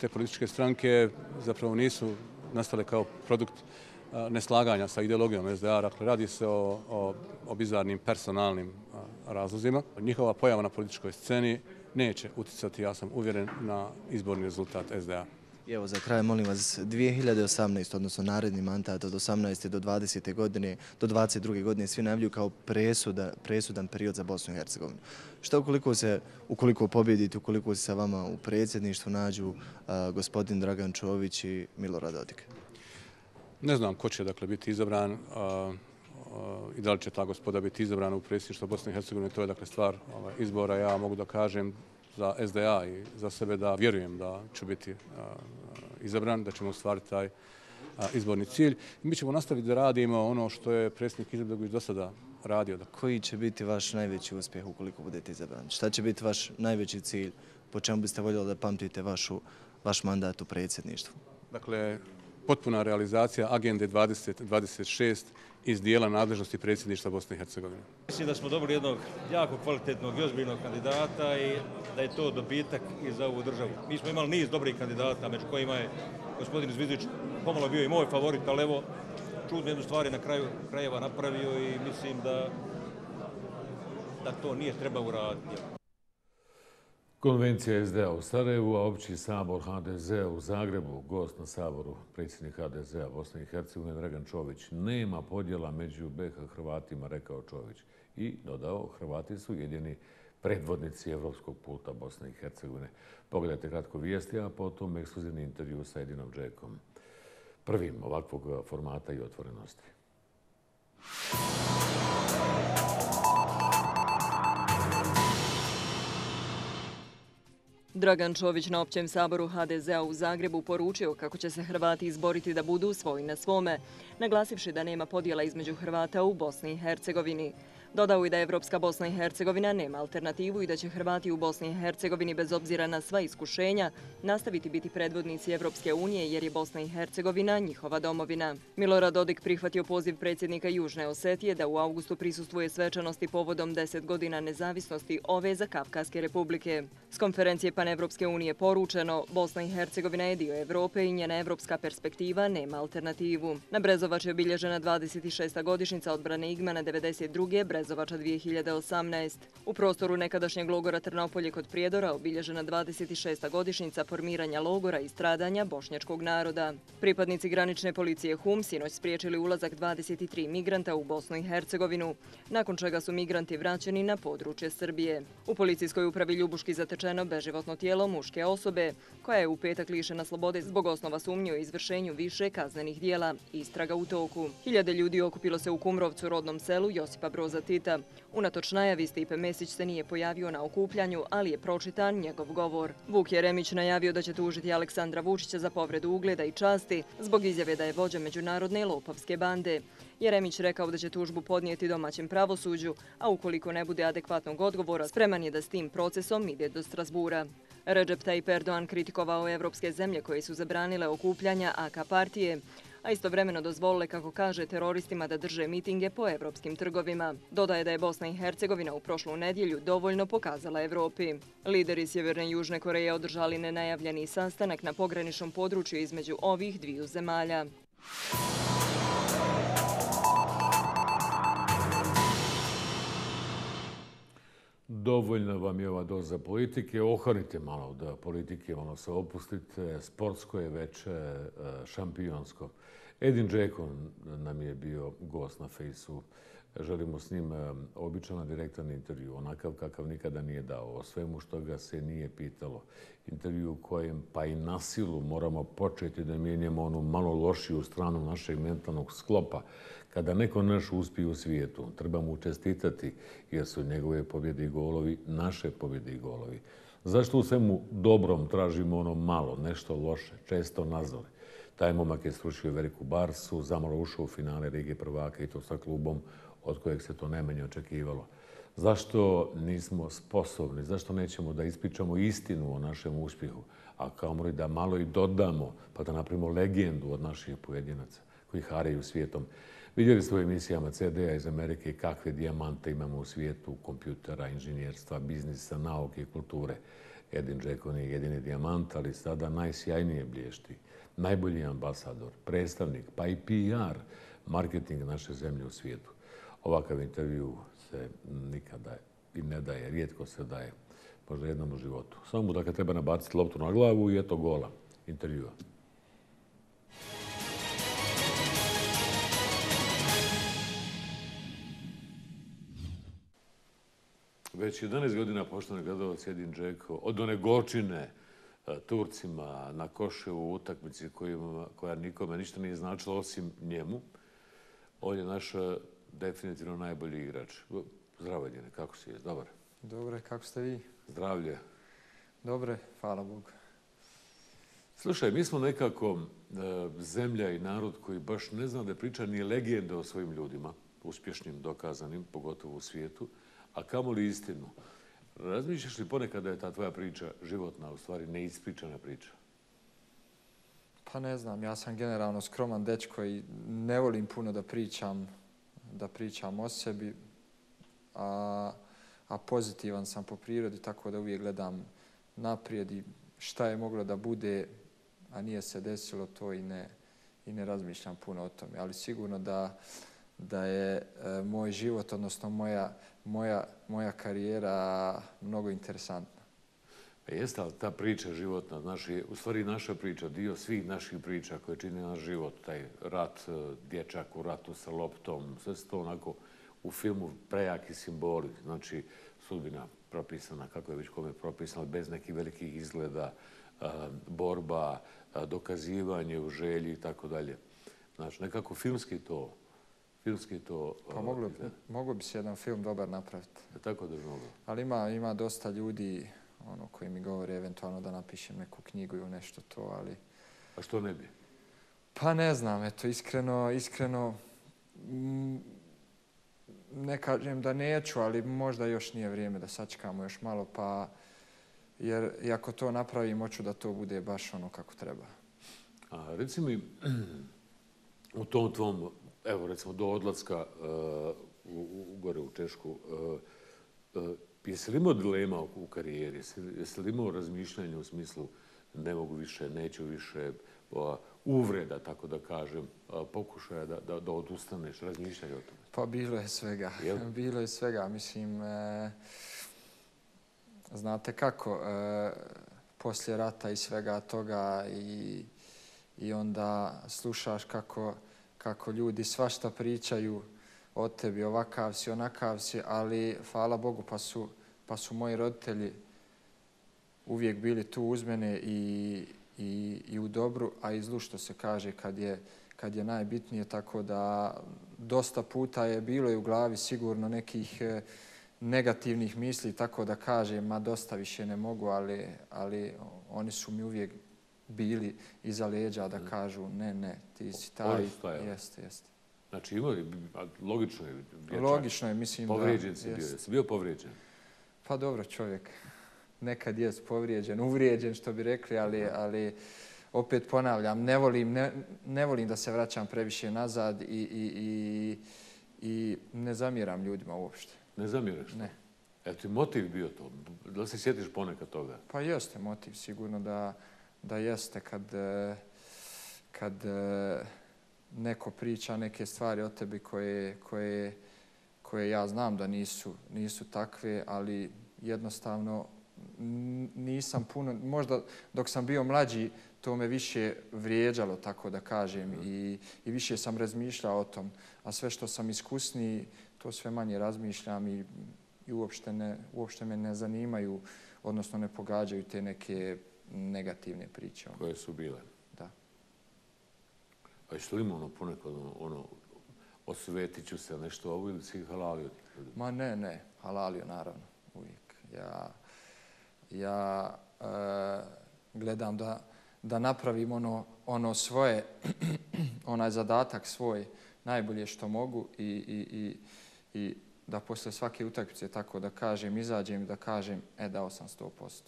Te političke stranke zapravo nisu nastale kao produkt neslaganja sa ideologijom SDA. Dakle, radi se o, o, o bizarnim personalnim razlozima. Njihova pojava na političkoj sceni neće uticati, ja sam uvjeren, na izborni rezultat SDA. Evo, za kraj, molim vas, 2018, odnosno naredni mandat od 18. do 20. godine, do 22. godine, svi najavljuju kao presuda, presudan period za Bosnu i Hercegovinu. Šta ukoliko se, ukoliko pobjedite, ukoliko se sa vama u predsjedništvu nađu gospodin Dragan Čović i Milorad Dodik? Ne znam ko će dakle, biti izabran i da li će ta gospoda biti izabrana u predsjedništvo Bosne i Hercegovine. To je dakle, stvar ovaj, izbora. Ja mogu da kažem za SDA i za sebe da vjerujem da će biti izabran, da ćemo ostvariti taj izborni cilj. Mi ćemo nastaviti da radimo ono što je predsjednik Izetbegović do sada radio. Koji će biti vaš najveći uspjeh ukoliko budete izabrani? Šta će biti vaš najveći cilj? Po čemu biste voljeli da pamtite vašu, vaš mandat u predsjedništvu? Dakle, potpuna realizacija agende 2026 iz dijela nadležnosti predsjedništva Bosne i Hercegovine. Mislim da smo dobili jednog jako kvalitetnog i ozbiljnog kandidata i da je to dobitak i za ovu državu. Mi smo imali niz dobrih kandidata, među kojima je gospodin Zvizdić pomalo bio i moj favorit, ali evo, čudno jednu stvari na kraju krajeva napravio i mislim da da to nije treba uraditi. Konvencija SDA u Sarajevu, a opći sabor HDZ u Zagrebu, gost na saboru, predsjednik HDZ-a Bosne i Hercegovine, Dragan Čović, nema podjela među BH Hrvatima, rekao Čović. I dodao, Hrvati su jedini predvodnici evropskog puta Bosne i Hercegovine. Pogledajte kratko vijesti, a potom ekskluzivni intervju sa Edinom Džekom. Prvim ovakvog formata i otvorenosti. Dragan Čović na općem saboru HDZ-a u Zagrebu poručio kako će se Hrvati izboriti da budu svoji na svome, naglasivši da nema podjela između Hrvata u Bosni i Hercegovini. Dodao i da Evropska Bosna i Hercegovina nema alternativu i da će Hrvati u Bosni i Hercegovini bez obzira na sva iskušenja nastaviti biti predvodnici Evropske unije jer je Bosna i Hercegovina njihova domovina. Milorad Dodik prihvatio poziv predsjednika Južne Osetije da u augustu prisustuje svečanosti povodom 10 godina nezavisnosti ove za Kavkaske republike. S konferencije Panevropske unije poručeno, Bosna i Hercegovina je dio Evrope i njena evropska perspektiva nema alternativu. Na Brezovač je obilježena 26. godišnica odbrane Igmana 92. Brezovača 2018. U prostoru nekadašnjeg logora Trnopolje kod Prijedora obilježena 26. godišnjica formiranja logora i stradanja bošnjačkog naroda. Pripadnici granične policije HUM sinoć spriječili ulazak 23 migranta u Bosnu i Hercegovinu, nakon čega su migranti vraćeni na područje Srbije. U policijskoj upravi Ljubuški zatečeno beživotno tijelo muške osobe, koja je u petak lišena slobode zbog osnova sumnje o izvršenju više kaznenih dijela. Istraga u toku. Hiljade ljudi okupilo se u Kumrovcu, rodnom selu Josipa Broza Tita. Unatoč najavi Stipe Mesić se nije pojavio na okupljanju, ali je pročitan njegov govor. Vuk Jeremić najavio da će tužiti Aleksandra Vučića za povredu ugleda i časti zbog izjave da je vođa međunarodne lopovske bande. Jeremić rekao da će tužbu podnijeti domaćem pravosuđu, a ukoliko ne bude adekvatnog odgovora, spreman je da s tim procesom ide do Strasbura. Recep Tayyip Erdoğan kritikovao evropske zemlje koje su zabranile okupljanja AK partije, a istovremeno dozvolile, kako kaže, teroristima da drže mitinge po evropskim trgovima. Dodaje da je Bosna i Hercegovina u prošlu nedjelju dovoljno pokazala Evropi. Lideri Sjeverne i Južne Koreje održali nenajavljeni sastanak na pograničnom području između ovih dviju zemalja. Dovoljna vam je ova doza politike. Oharite malo da politike malo se opustite. Sportsko je već e, šampionsko. Edin Džeko nam je bio gost na fejsu. Želimo s njim običan direktan intervju, onakav kakav nikada nije dao, o svemu što ga se nije pitalo. Intervju u kojem pa i na silu moramo početi da mijenjamo onu malo lošiju stranu našeg mentalnog sklopa, Kada neko naš uspije u svijetu, treba mu čestitati jer su njegove pobjede i golovi naše pobjede i golovi. Zašto u svemu dobrom tražimo ono malo, nešto loše, često nazove? Taj momak je stručio veliku Barsu, zamalo ušao u finale Rige prvaka i to sa klubom od kojeg se to najmanje očekivalo. Zašto nismo sposobni, zašto nećemo da ispričamo istinu o našem uspjehu, a kao mori da malo i dodamo, pa da napravimo legendu od naših pojedinaca koji haraju svijetom. Vidjeli ste u emisijama CD-a iz Amerike kakve dijamante imamo u svijetu kompjutera, inženjerstva, biznisa, nauke i kulture. Edin Džekon je jedini dijamant, ali sada najsjajnije blješti. Najbolji ambasador, predstavnik, pa i PR, marketing naše zemlje u svijetu. Ovakav intervju se nikada i ne daje, rijetko se daje, možda jednom u životu. Samo mu kad treba nabaciti loptu na glavu i eto gola intervjua. Već 11 godina poštovani gledalac Jedin Džeko, od one gočine Turcima na Koševu u utakmici koja nikome ništa nije značila osim njemu, on je naš e, definitivno najbolji igrač. Zdravo, Jedine, kako si je? Dobar. Dobre, kako ste vi? Zdravlje. Dobre, hvala Bogu. Slušaj, mi smo nekako e, zemlja i narod koji baš ne zna da priča ni legende o svojim ljudima, uspješnim, dokazanim, pogotovo u svijetu a kamo li istinu? Razmišljaš li ponekad da je ta tvoja priča životna, u stvari neispričana priča? Pa ne znam, ja sam generalno skroman dečko i ne volim puno da pričam, da pričam o sebi, a, a pozitivan sam po prirodi, tako da uvijek gledam naprijed i šta je moglo da bude, a nije se desilo to i ne, i ne razmišljam puno o tome. Ali sigurno da, da je e, moj život, odnosno moja moja, moja karijera mnogo interesantna. Pa jeste, ali ta priča životna, znaš, je u stvari naša priča, dio svih naših priča koje čini naš život, taj rat, e, dječak u ratu sa loptom, sve se to onako u filmu prejaki simboli, znači sudbina propisana, kako je već kome propisana, bez nekih velikih izgleda, e, borba, e, dokazivanje u želji i tako dalje. Znači, nekako filmski to filmski to... Pa moglo, bi, moglo bi se jedan film dobar napraviti. Je tako da bi moglo? Ali ima, ima dosta ljudi ono, koji mi govore eventualno da napišem neku knjigu ili nešto to, ali... A što ne bi? Pa ne znam, eto, iskreno, iskreno, ne kažem da neću, ali možda još nije vrijeme da sačekamo još malo, pa jer i ako to napravim, hoću da to bude baš ono kako treba. A reci mi, <clears throat> u tom tvom evo recimo do odlaska uh, u, u, gore u Češku, uh, uh, jesi li imao dilema u karijeri? Jesi, jesi li imao razmišljanje u smislu ne mogu više, neću više, uh, uvreda, tako da kažem, pokušaja da, da, da odustaneš, razmišljanje o tome? Pa bilo je svega. Jel? <laughs> Bilo je svega. Mislim, e, znate kako, e, poslije rata i svega toga i, i onda slušaš kako kako ljudi svašta pričaju o tebi, ovakav si, onakav si, ali hvala Bogu pa su, pa su moji roditelji uvijek bili tu uz mene i, i, i u dobru, a i zlu što se kaže kad je, kad je najbitnije, tako da dosta puta je bilo i u glavi sigurno nekih e, negativnih misli, tako da kažem, ma dosta više ne mogu, ali, ali oni su mi uvijek bili iza leđa da mm. kažu ne, ne, ti si taj. Jeste, jeste. Znači, ima, logično je. Logično je, mislim da... Povrijeđen si bio. Jesi bio povrijeđen? Pa dobro, čovjek. Nekad je povrijeđen, uvrijeđen, što bi rekli, ali, ali opet ponavljam, ne volim, ne, ne volim da se vraćam previše nazad i, i, i, i ne zamiram ljudima uopšte. Ne zamiraš? Ne. Je ti motiv bio to? Da li se sjetiš ponekad toga? Pa jeste motiv, sigurno da, da jeste kad, e, kad e, neko priča neke stvari o tebi koje, koje, koje ja znam da nisu, nisu takve, ali jednostavno nisam puno, možda dok sam bio mlađi, to me više vrijeđalo, tako da kažem, i, i više sam razmišljao o tom. A sve što sam iskusniji, to sve manje razmišljam i, i uopšte, ne, uopšte me ne zanimaju, odnosno ne pogađaju te neke negativne priče. Koje su bile? Da. A što ima ono ponekad, ono, ono osvetit ću se nešto ovo ili si halalio? Ma ne, ne, halalio naravno, uvijek. Ja, ja e, gledam da, da napravim ono, ono svoje, <clears throat> onaj zadatak svoj, najbolje što mogu i, i, i, i da posle svake utakmice tako da kažem, izađem i da kažem, e, dao sam 100%.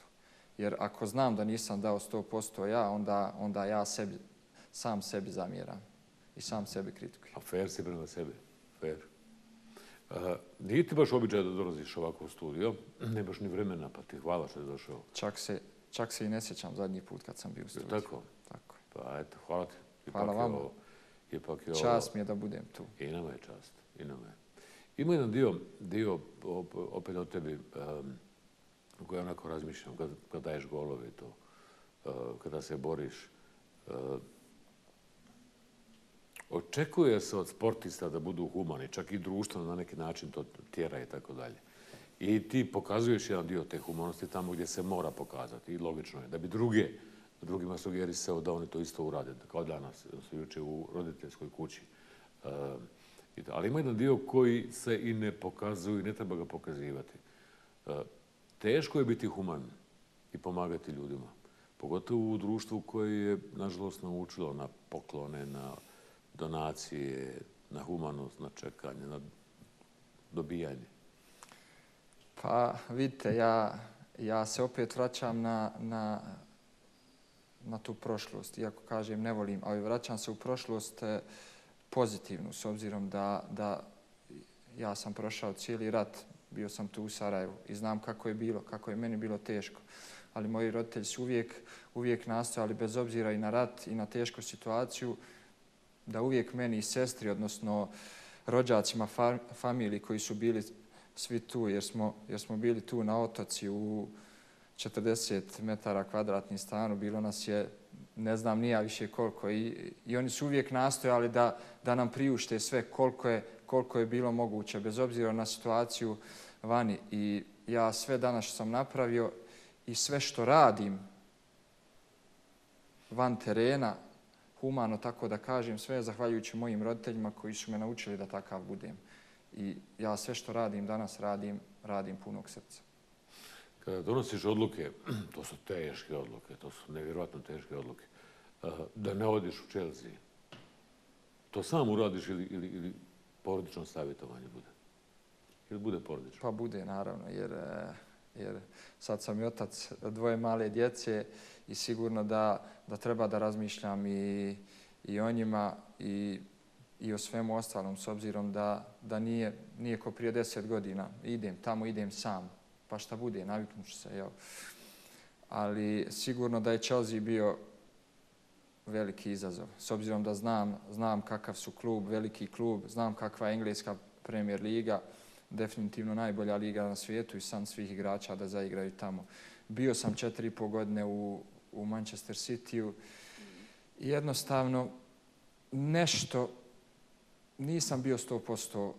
Jer ako znam da nisam dao 100% ja, onda, onda ja sebi, sam sebi zamjeram i sam sebi kritikujem. A fair si prema sebi? Fair. Uh, nije ti baš običaj da dolaziš ovako u studio, nemaš ni vremena, pa ti hvala što je došao. Čak se, čak se i ne sjećam zadnji put kad sam bio u studiju. Tako? Tako. Pa eto, hvala ti. Hvala vam. Ipak je čast mi je da budem tu. I nama je čast. I nama je. Ima jedan dio, dio opet od tebi, um, u kojoj onako razmišljam, kad, kad daješ golove to, uh, kada se boriš. Uh, očekuje se od sportista da budu humani, čak i društvo na neki način to tjera i tako dalje. I ti pokazuješ jedan dio te humanosti tamo gdje se mora pokazati. I logično je da bi druge, drugima sugerisao da oni to isto urade, kao danas, su juče u roditeljskoj kući. Uh, ali ima jedan dio koji se i ne pokazuje, i ne treba ga pokazivati. Teško je biti human i pomagati ljudima. Pogotovo u društvu koje je, nažalost, naučilo na poklone, na donacije, na humanost, na čekanje, na dobijanje. Pa, vidite, ja, ja se opet vraćam na, na, na tu prošlost. Iako kažem, ne volim, ali vraćam se u prošlost eh, pozitivnu, s obzirom da, da ja sam prošao cijeli rat, bio sam tu u Sarajevu i znam kako je bilo, kako je meni bilo teško. Ali moji roditelji su uvijek, uvijek nastojali, bez obzira i na rat i na tešku situaciju, da uvijek meni i sestri, odnosno rođacima familiji koji su bili svi tu, jer smo, jer smo bili tu na otoci u 40 metara kvadratni stanu, bilo nas je ne znam nija više koliko i, i oni su uvijek nastojali da, da nam priušte sve koliko je, koliko je bilo moguće, bez obzira na situaciju vani. I ja sve danas što sam napravio i sve što radim van terena, humano tako da kažem, sve zahvaljujući mojim roditeljima koji su me naučili da takav budem. I ja sve što radim danas radim, radim punog srca. Kada donosiš odluke, <clears throat> to su teške odluke, to su nevjerojatno teške odluke, eh, da ne odiš u Chelsea, to sam uradiš ili, ili, ili porodično savjetovanje bude? Ili bude porodično? Pa bude, naravno, jer, e, jer sad sam i otac dvoje male djece i sigurno da, da treba da razmišljam i, i o njima i, i o svemu ostalom, s obzirom da, da nije, nije ko prije deset godina. Idem tamo, idem sam pa šta bude, naviknuću se, jel. Ali sigurno da je Chelsea bio veliki izazov. S obzirom da znam, znam kakav su klub, veliki klub, znam kakva je engleska premier liga, definitivno najbolja liga na svijetu i san svih igrača da zaigraju tamo. Bio sam četiri i pol godine u, u Manchester City-u i jednostavno nešto nisam bio 100%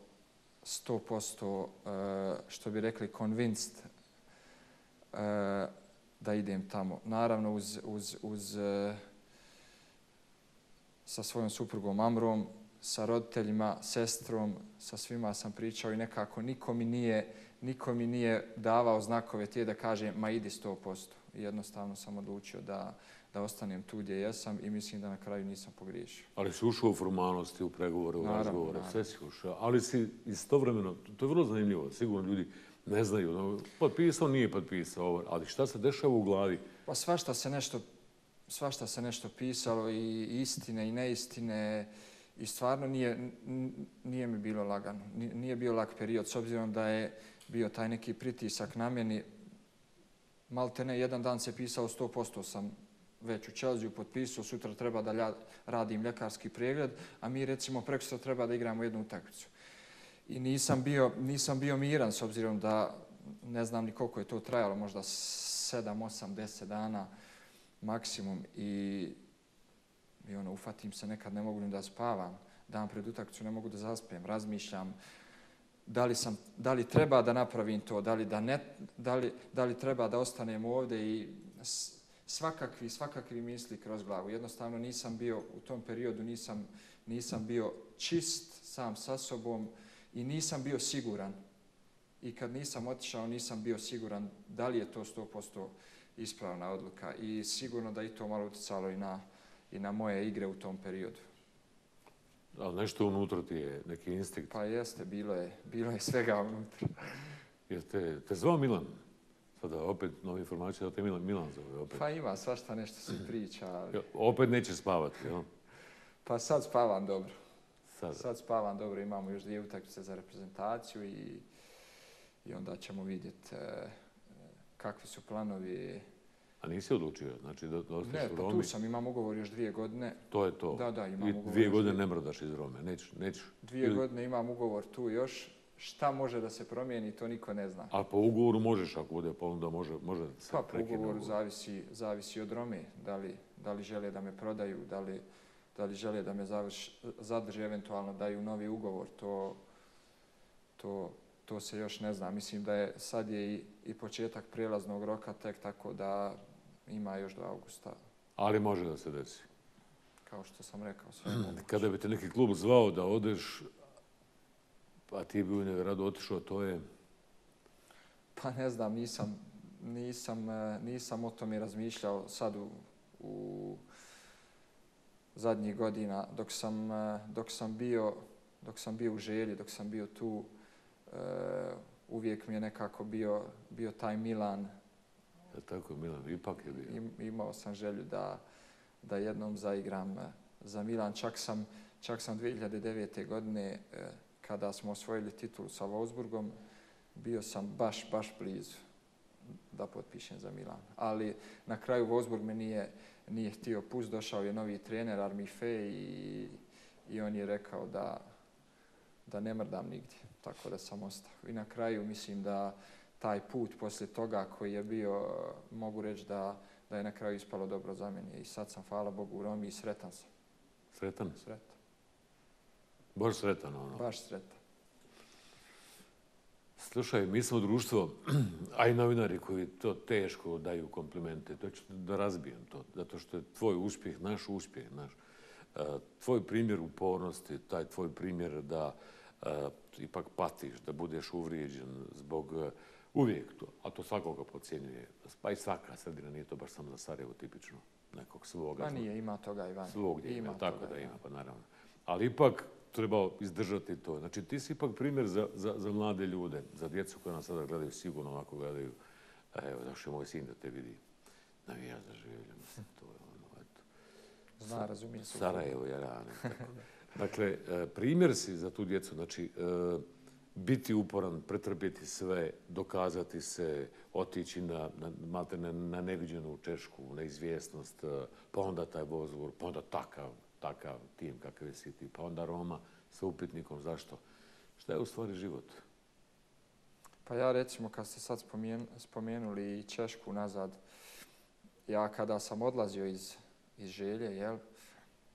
100% e, što bi rekli convinced e, da idem tamo. Naravno uz, uz, uz e, sa svojom suprugom Amrom, sa roditeljima, sestrom, sa svima sam pričao i nekako niko mi nije, niko mi nije davao znakove tije da kaže ma idi 100%. I jednostavno sam odlučio da, da ostanem tu gdje jesam i mislim da na kraju nisam pogriješio. Ali si ušao u formalnosti, u pregovore, u naravno, razgovore, naravno. sve si ušao. Ali si istovremeno, to je vrlo zanimljivo, sigurno ljudi ne znaju, potpisao, nije potpisao, ali šta se dešava u glavi? Pa svašta se nešto svašta se nešto pisalo i istine i neistine i stvarno nije, nije mi bilo lagano. Nije bio lak period s obzirom da je bio taj neki pritisak na meni. Malte ne, jedan dan se pisao 100% sam već u Čelziju potpisao, sutra treba da radim ljekarski pregled, a mi recimo preko treba da igramo jednu utakmicu. I nisam bio, nisam bio miran s obzirom da ne znam ni koliko je to trajalo, možda 7, 8, 10 dana maksimum i, i ono, ufatim se, nekad ne mogu ni da spavam, dan pred utakmicu ne mogu da zaspijem, razmišljam da li, sam, da li treba da napravim to, da li, da ne, da li, da li treba da ostanem ovde i svakakvi, svakakvi misli kroz glavu. Jednostavno nisam bio, u tom periodu nisam, nisam bio čist sam sa sobom i nisam bio siguran. I kad nisam otišao, nisam bio siguran da li je to 100% ispravna odluka. I sigurno da i to malo utjecalo i na, i na moje igre u tom periodu. Ali nešto unutra ti je, neki instinkt? Pa jeste, bilo je, bilo je svega unutra. Jeste, te zvao Milan? Sada opet nove informacije da te Milan, Milan zove opet. Pa ima, svašta nešto se priča. Ali... Opet neće spavati, jel? Pa sad spavam dobro. Sad, sad spavam dobro, imamo još dvije utakmice za reprezentaciju i, i onda ćemo vidjeti e, kakvi su planovi. A nisi odlučio, znači da, da Ne, pa tu sam, imam ugovor još dvije godine. To je to. Da, da, imam I ugovor. dvije godine ne mrdaš iz Rome, neću, neću. Dvije Ili... godine imam ugovor tu još, šta može da se promijeni, to niko ne zna. A po ugovoru možeš, ako bude ponuda, može, može se Pa po ugovoru zavisi, zavisi od Rome, da li, da li žele da me prodaju, da li, da li žele da me završ, zadrži, eventualno daju novi ugovor, to, to, to se još ne zna. Mislim da je sad je i, i početak prijelaznog roka tek tako da ima još do augusta. Ali može da se desi. Kao što sam rekao, sve Kada bi te neki klub zvao da odeš, Pa ti bi u rado otišao, to je... Pa ne znam, nisam, nisam, e, nisam o tome razmišljao sad u, u zadnjih godina. Dok sam, e, dok sam bio dok sam bio u želji, dok sam bio tu, uh, uvijek mi je nekako bio, bio taj Milan. Ja tako, Milan, ipak je bio. Imao sam želju da, da jednom zaigram e, za Milan. Čak sam, čak sam 2009. godine e, kada smo osvojili titulu sa Wolfsburgom, bio sam baš, baš blizu da potpišem za Milan. Ali na kraju Wolfsburg me nije, nije htio pust, došao je novi trener Armife i, i on je rekao da, da ne mrdam nigdje, tako da sam ostao. I na kraju mislim da taj put poslije toga koji je bio, mogu reći da, da je na kraju ispalo dobro za mene. I sad sam, hvala Bogu, u Romi i sretan sam. Sretan? Sretan. Baš sretan, ono. Baš sretan. Slušaj, mi smo društvo, <clears throat> a i novinari koji to teško daju komplimente, to ću da razbijem to, zato što je tvoj uspjeh, naš uspjeh, naš, tvoj primjer upornosti, taj tvoj primjer da ipak patiš, da budeš uvrijeđen zbog uvijek to, a to svakoga pocijenjuje, pa i svaka sredina, nije to baš samo za Sarajevo tipično, nekog svoga. Pa nije, ima toga i van. Svog ima, tako da ima, pa naravno. Ali ipak, trebao izdržati to. Znači, ti si ipak primjer za, za, za mlade ljude, za djecu koje nas sada gledaju, sigurno ovako gledaju. Evo, znaš, je moj sin da te vidi. Navija za življe, mislim, to je ono, eto. Zna, razumijem. Sarajevo je rane. Tako. Dakle, e, primjer si za tu djecu, znači, e, biti uporan, pretrpjeti sve, dokazati se, otići na, na, malte, na, na neviđenu Češku, na izvjesnost, eh, pa onda taj vozvor, pa onda takav, takav tim kakav je City, pa onda Roma sa upitnikom zašto. Šta je u stvari život? Pa ja recimo kad ste sad spomenuli Češku nazad, ja kada sam odlazio iz, iz želje, jel,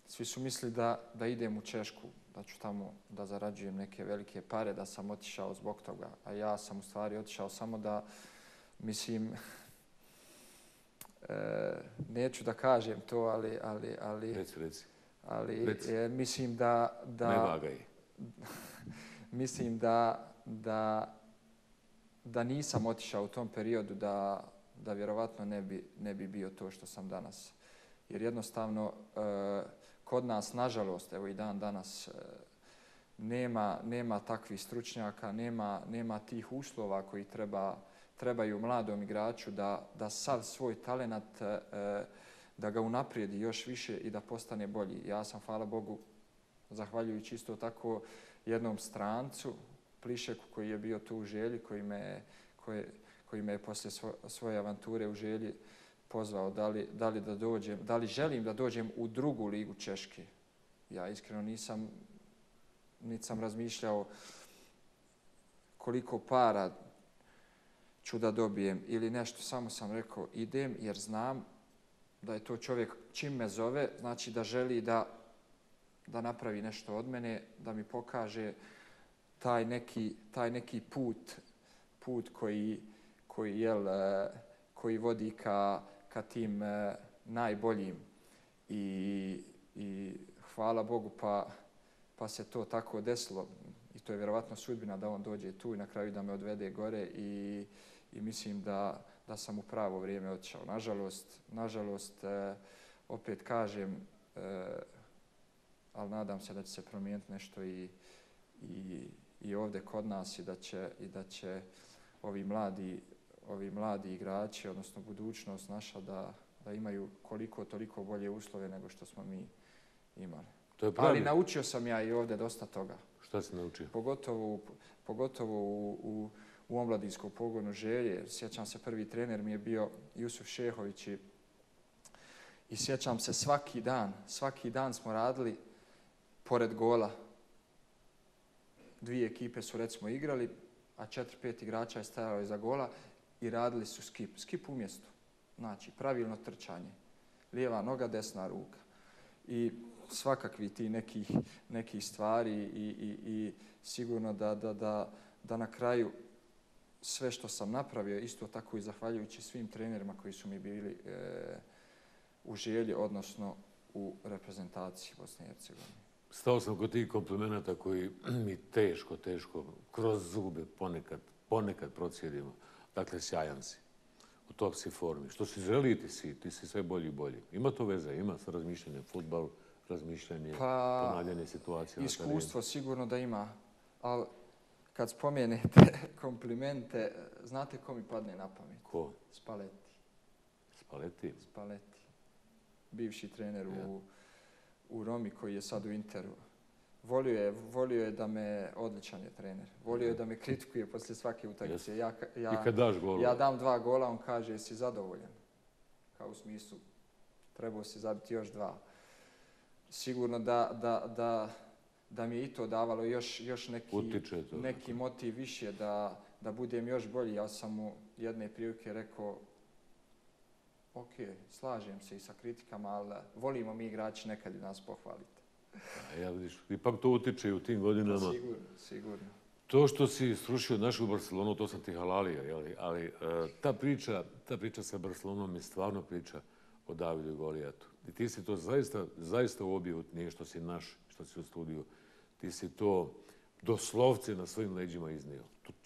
svi su mislili da, da idem u Češku, da ću tamo da zarađujem neke velike pare, da sam otišao zbog toga. A ja sam u stvari otišao samo da, mislim, e, neću da kažem to, ali... ali, ali reci, reci ali e, mislim da... da ne vagaj. <laughs> mislim da, da, da nisam otišao u tom periodu da, da vjerovatno ne bi, ne bi bio to što sam danas. Jer jednostavno, e, kod nas, nažalost, evo i dan danas, e, nema, nema takvih stručnjaka, nema, nema tih uslova koji treba, trebaju mladom igraču da, da sav svoj talenat, e, da ga unaprijedi još više i da postane bolji. Ja sam, hvala Bogu, zahvaljujući isto tako jednom strancu, Plišeku koji je bio tu u želji, koji me, koji, koji me je poslije svoje avanture u želji pozvao da li, da li da dođem, da li želim da dođem u drugu ligu Češke. Ja iskreno nisam, niti sam razmišljao koliko para ću da dobijem ili nešto, samo sam rekao idem jer znam da je to čovjek čim me zove, znači da želi da, da napravi nešto od mene, da mi pokaže taj neki, taj neki put, put koji, koji, jel, eh, koji vodi ka, ka tim e, najboljim. I, I hvala Bogu pa, pa se to tako desilo. I to je vjerovatno sudbina da on dođe tu i na kraju da me odvede gore i, i mislim da, da sam u pravo vrijeme otišao. Nažalost, nažalost e, opet kažem, e, ali nadam se da će se promijeniti nešto i, i, i ovdje kod nas i da će, i da će ovi mladi ovi mladi igrači, odnosno budućnost naša, da, da imaju koliko toliko bolje uslove nego što smo mi imali. To je pravi. Ali naučio sam ja i ovdje dosta toga. Šta si naučio? Pogotovo, pogotovo u, u, u omladinskom pogonu želje. Sjećam se, prvi trener mi je bio Jusuf Šehović i, i sjećam se svaki dan, svaki dan smo radili pored gola. Dvije ekipe su recimo igrali, a četiri, pet igrača je stajalo iza gola i radili su skip. Skip u mjestu. Znači, pravilno trčanje. Lijeva noga, desna ruka. I svakakvi ti nekih, nekih stvari i, i, i sigurno da, da, da, da na kraju sve što sam napravio, isto tako i zahvaljujući svim trenerima koji su mi bili e, u želji, odnosno u reprezentaciji Bosne i Hercegovine. Stao sam kod tih komplimenta koji mi teško, teško, kroz zube ponekad, ponekad procijedimo. Dakle, sjajan si. U top si formi. Što si želi, ti si, ti si sve bolji i bolji. Ima to veze, ima sa razmišljanjem futbal, razmišljanje, pa, ponavljanje situacije. Iskustvo sigurno da ima, ali kad spomenete <laughs> komplimente, znate ko mi padne na pamet? Ko? Spaleti. Spaleti? Spaleti. Bivši trener ja. u, u Romi koji je sad u Interu volio je, volio je da me odličan je trener. Volio je da me kritikuje poslije svake utakmice. Ja, ja, I kad daš gola? Ja dam dva gola, on kaže, jesi zadovoljan? Kao u smislu, trebao si zabiti još dva. Sigurno da, da, da, da mi je i to davalo još, još neki, to, neki motiv više da, da budem još bolji. Ja sam mu jedne prilike rekao, ok, slažem se i sa kritikama, ali volimo mi igrači nekad i nas pohvaliti. Ja vidiš, ipak to utiče i u tim godinama. Pa sigurno, sigurno. To što si srušio našu Barcelonu, to sam ti halalio, jeli? ali uh, ta, priča, ta priča sa Barcelonom je stvarno priča o Davidu Golijatu. I ti si to zaista, zaista ubio, nije što si naš, što si u studiju, ti si to doslovce na svojim leđima iznio.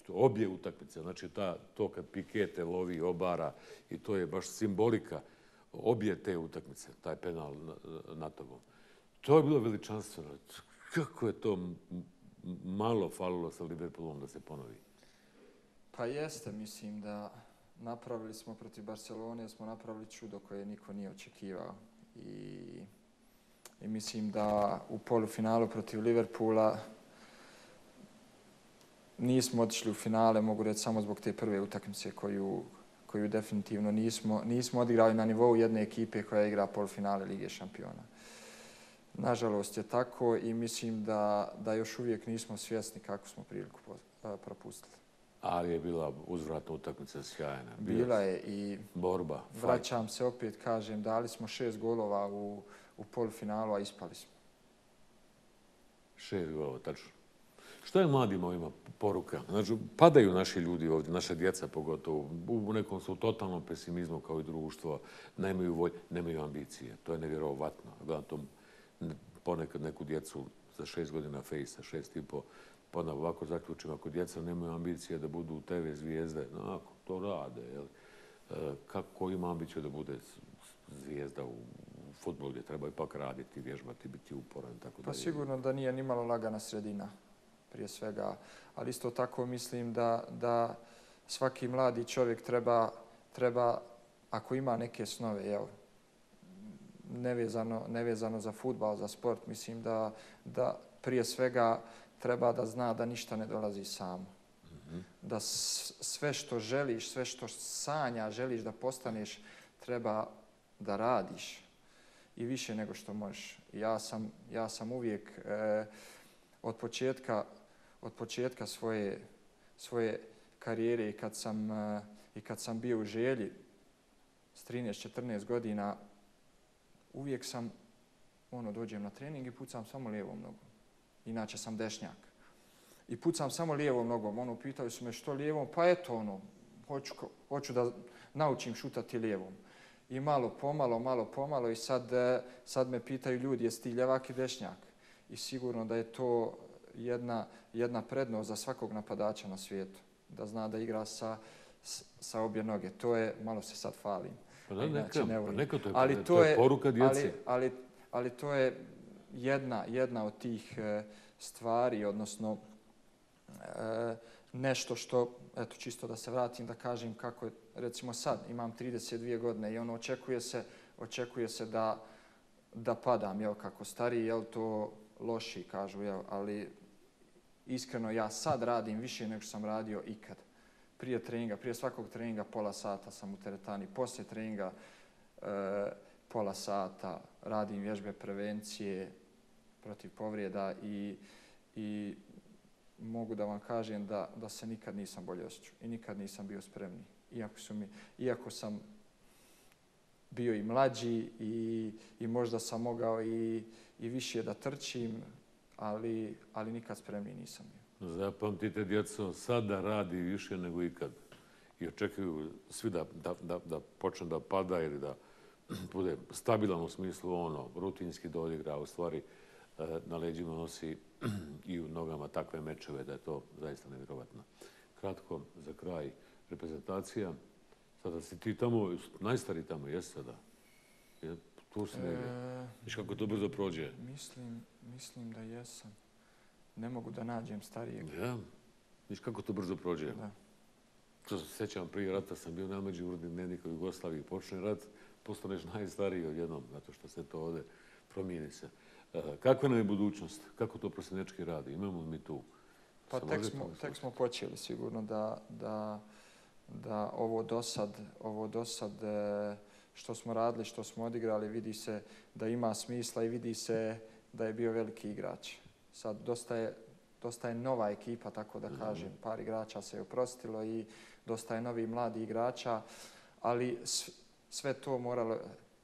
Obje utakmice, znači ta, to kad Pikete lovi obara i to je baš simbolika obje te utakmice, taj penal na, na tobom. To je bilo veličanstveno. Kako je to malo falilo sa Liverpoolom da se ponovi? Pa jeste, mislim da napravili smo protiv Barcelone, smo napravili čudo koje niko nije očekivao. I, i mislim da u polufinalu protiv Liverpoola nismo otišli u finale, mogu reći samo zbog te prve utakmice koju, koju definitivno nismo, nismo odigrali na nivou jedne ekipe koja igra polufinale Lige šampiona. Nažalost je tako i mislim da, da još uvijek nismo svjesni kako smo priliku propustili. Ali je bila uzvratna utakmica sjajna. Bila je i borba. Vraćam se opet, kažem, dali smo šest golova u, u polufinalu, a ispali smo. Šest golova, tačno. Što je mladim ovima poruka? Znači, padaju naši ljudi ovdje, naša djeca pogotovo, u nekom su totalnom pesimizmu kao i društvo, nemaju volje, nemaju ambicije. To je nevjerovatno. Gledam to ponekad neku djecu za šest godina fejsa, šest i po, pa na ovako zaključim, ako djeca nemaju ambicije da budu TV zvijezde, no, ako to rade, jel? E, kako ima ambiciju da bude zvijezda u futbolu gdje treba ipak raditi, vježbati, biti uporan, tako da Pa sigurno da nije nimalo lagana sredina, prije svega. Ali isto tako mislim da, da svaki mladi čovjek treba, treba, ako ima neke snove, jel, nevezano, nevezano za futbal, za sport. Mislim da, da prije svega treba da zna da ništa ne dolazi samo. Da sve što želiš, sve što sanja, želiš da postaneš, treba da radiš i više nego što možeš. Ja sam, ja sam uvijek e, od početka, od početka svoje, svoje karijere i kad sam, e, i kad sam bio u želji s 13-14 godina, uvijek sam, ono, dođem na trening i pucam samo lijevom nogom. Inače sam dešnjak. I pucam samo lijevom nogom. Ono, pitaju su me što lijevom, pa eto, ono, hoću, hoću da naučim šutati lijevom. I malo pomalo, malo pomalo i sad, e, sad me pitaju ljudi, jesi ti ljevak i dešnjak? I sigurno da je to jedna, jedna prednost za svakog napadača na svijetu. Da zna da igra sa, sa obje noge. To je, malo se sad falim. Pa da, neka, ne pa neka to je, ali to, to je poruka djeci. Ali, ali, ali to je jedna, jedna od tih e, stvari, odnosno e, nešto što, eto, čisto da se vratim, da kažem kako je, recimo sad, imam 32 godine i ono očekuje se, očekuje se da, da padam, jel, kako stariji, jel, to loši, kažu, jel, ali iskreno ja sad radim više nego što sam radio ikad. Prije treninga, prije svakog treninga pola sata sam u teretani, poslije treninga e, pola sata radim vježbe prevencije protiv povrijeda i, i mogu da vam kažem da, da se nikad nisam bolje osjećao i nikad nisam bio spremni. Iako, su mi, iako sam bio i mlađi i, i možda sam mogao i, i više da trčim, ali, ali nikad spremni nisam bio. Zapamtite, djeco, sada radi više nego ikad. I očekuju svi da, da, da, da počne da pada ili da <clears throat> bude stabilan u smislu ono, rutinski da odigra, u stvari e, na leđima nosi <clears throat> i u nogama takve mečeve da je to zaista nevjerovatno. Kratko, za kraj, reprezentacija. Sada si ti tamo, najstari tamo, jesi sada? Tu si negdje. E, Viš kako to brzo prođe? Mislim, mislim da jesam. Ne mogu da nađem starijeg. Ja, viš kako to brzo prođe? Da. Što se sjećam, prije rata sam bio najmeđi urodni dnevnik u Jugoslaviji. Počne rat, postaneš najstariji odjednom, zato što se to ovde promijeni se. E, kakva nam je budućnost? Kako to prosjenečki radi? Imamo mi tu? Pa tek smo, tek smo počeli sigurno da, da, da ovo dosad, ovo dosad e, što smo radili, što smo odigrali, vidi se da ima smisla i vidi se da je bio veliki igrač. Sad dosta je, dosta je nova ekipa, tako da kažem. Par igrača se je oprostilo i dosta je novi mladi igrača, ali sve to, moralo,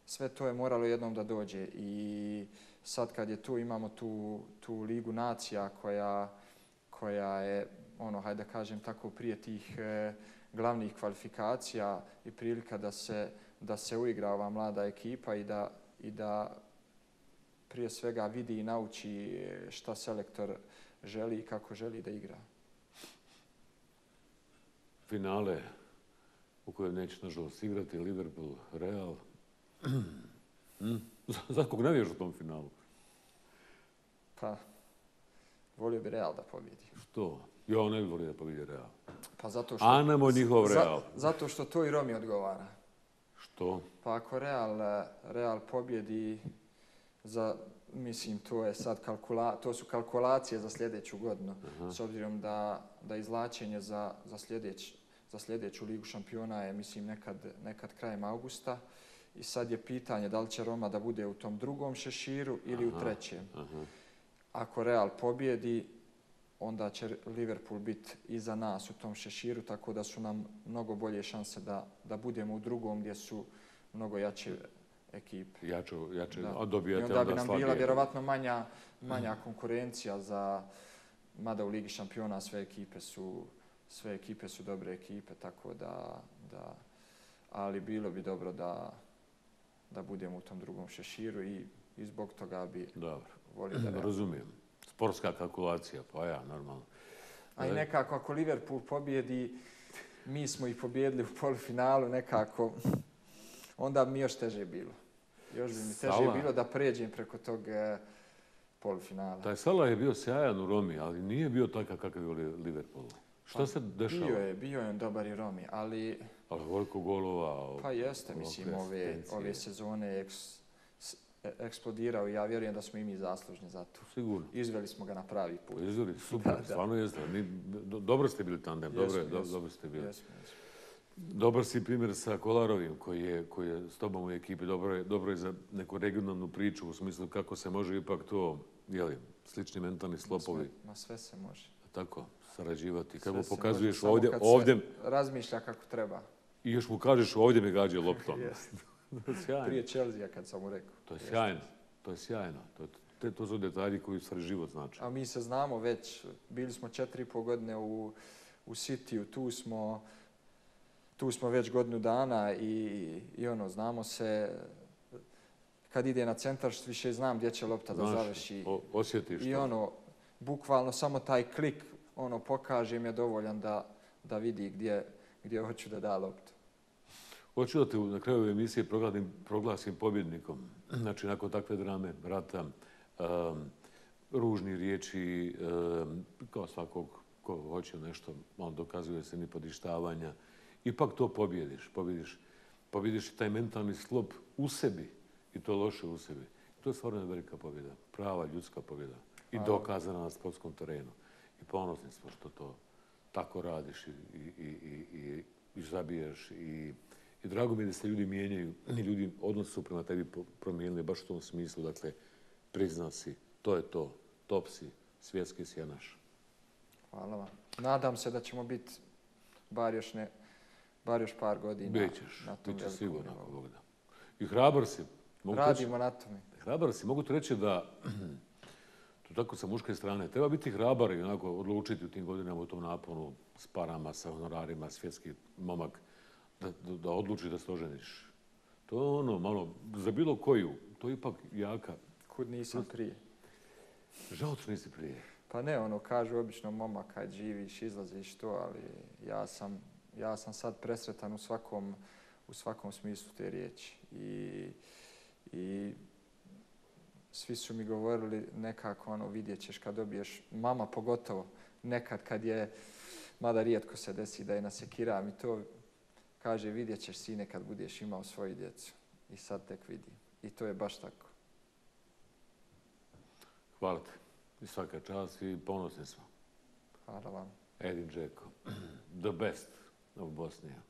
sve to je moralo jednom da dođe. I sad kad je tu, imamo tu, tu ligu nacija koja, koja je, ono, hajde da kažem tako, prije tih e, glavnih kvalifikacija i prilika da se, da se uigra ova mlada ekipa i da, i da prije svega vidi i nauči šta selektor želi i kako želi da igra. Finale u kojem neće nažalost igrati Liverpool, Real. <clears throat> Hmm? Za kog ne u tom finalu? Pa, volio bi Real da pobjedi. Što? Ja ne bi volio da pobjedi Real. Pa zato što... A nemo njihov Real. Za, zato što to i Romi odgovara. Što? Pa ako Real, Real pobjedi za, mislim, to je sad kalkula, to su kalkulacije za sljedeću godinu. Aha. S obzirom da, da izlačenje za, za, sljedeć, za sljedeću ligu šampiona je, mislim, nekad, nekad krajem augusta. I sad je pitanje da li će Roma da bude u tom drugom šeširu ili aha, u trećem. Aha. Ako Real pobjedi, onda će Liverpool biti iza nas u tom šeširu, tako da su nam mnogo bolje šanse da, da budemo u drugom gdje su mnogo jače ekipe. Jače, jače, da. a dobijate onda, onda bi nam bila vjerovatno manja, manja konkurencija za, mada u Ligi šampiona sve ekipe su, sve ekipe su dobre ekipe, tako da, da ali bilo bi dobro da, da budemo u tom drugom šeširu i, i zbog toga bi Dobro. volio da... <clears throat> Razumijem. Sportska kalkulacija, pa ja, normalno. A i e- nekako, ako Liverpool pobjedi, mi smo ih pobjedili u polufinalu, nekako, onda mi još teže bilo. Još bi mi teže Sala. bilo da pređem preko tog e, polufinala. Taj Salah je bio sjajan u Romi, ali nije bio takav kakav je u Liverpoolu. Šta pa, se dešava? Bio je, bio je on dobar i Romi, ali Ali koliko golova? Pa jeste, mislim, ove, ove sezone eks, e, eksplodirao i ja vjerujem da smo i mi zaslužni za to. Sigurno. Izveli smo ga na pravi put. Izveli, <laughs> super, stvarno jeste. Dobro ste bili tandem, dobro ste bili. Dobar si primjer sa Kolarovim koji je, koji je s tobom u ekipi. Dobro je, dobro je za neku regionalnu priču u smislu kako se može ipak to, jeli, slični mentalni slopovi. Ma sve, se može. Tako, sarađivati. Kako pokazuješ ovdje, ovdje... razmišlja kako treba. I još mu kažeš ovdje mi gađe loptom. <laughs> <laughs> sjajno. Prije Chelsea kad sam mu rekao. To je sjajno. To je sjajno. To, te, to su detalji koji stvari život znači. A mi se znamo već, bili smo četiri i pol godine u, u City, tu smo, tu smo već godinu dana i, i ono, znamo se, kad ide na centar, više znam gdje će lopta da završi. O, osjetiš I ono, bukvalno samo taj klik, ono, pokaže mi je dovoljan da, da vidi gdje, gdje hoću da da loptu. Hoću da te na kraju emisije proglasim, proglasim pobjednikom. Znači, nakon takve drame, rata, um, ružni riječi, um, kao svakog ko hoće nešto, on dokazuje se ni podištavanja. Ipak to pobjediš, pobjediš, pobjediš taj mentalni slop u sebi i to loše u sebi. To je stvarno velika pobjeda, prava ljudska pobjeda i dokazana na sportskom terenu. I ponosni smo što to tako radiš i, i, i, i, i zabiješ i I drago mi je da se ljudi mijenjaju, ljudi odnos su prema tebi promijenili baš u tom smislu, dakle, prizna si, to je to, top si, svjetski si je naš. Hvala vam. Nadam se da ćemo biti bar još, ne, bar još par godina. Bićeš, bićeš sigurno, ako Bog da. I hrabar si. Mogu Radimo na tome. Hrabar si, mogu ti reći da, <clears throat> to tako sa muške strane, treba biti hrabar i onako odlučiti u tim godinama u tom naponu s parama, sa honorarima, svjetski momak da, da odluči da se oženiš. To je ono, malo, za bilo koju, to je ipak jaka. Kud nisam prije? Žao što nisi prije. Pa ne, ono, kažu obično momak, kad živiš, izlaziš to, ali ja sam, ja sam sad presretan u svakom, u svakom smislu te riječi. I, i svi su mi govorili nekako, ono, vidjet ćeš kad dobiješ, mama pogotovo, nekad kad je, mada rijetko se desi da je nasekiram i to, kaže vidjet ćeš sine kad budeš imao svoju djecu. I sad tek vidi. I to je baš tako. Hvala te. I svaka čast i ponosni smo. Hvala vam. Edin Džeko. <clears throat> The best of Bosnia.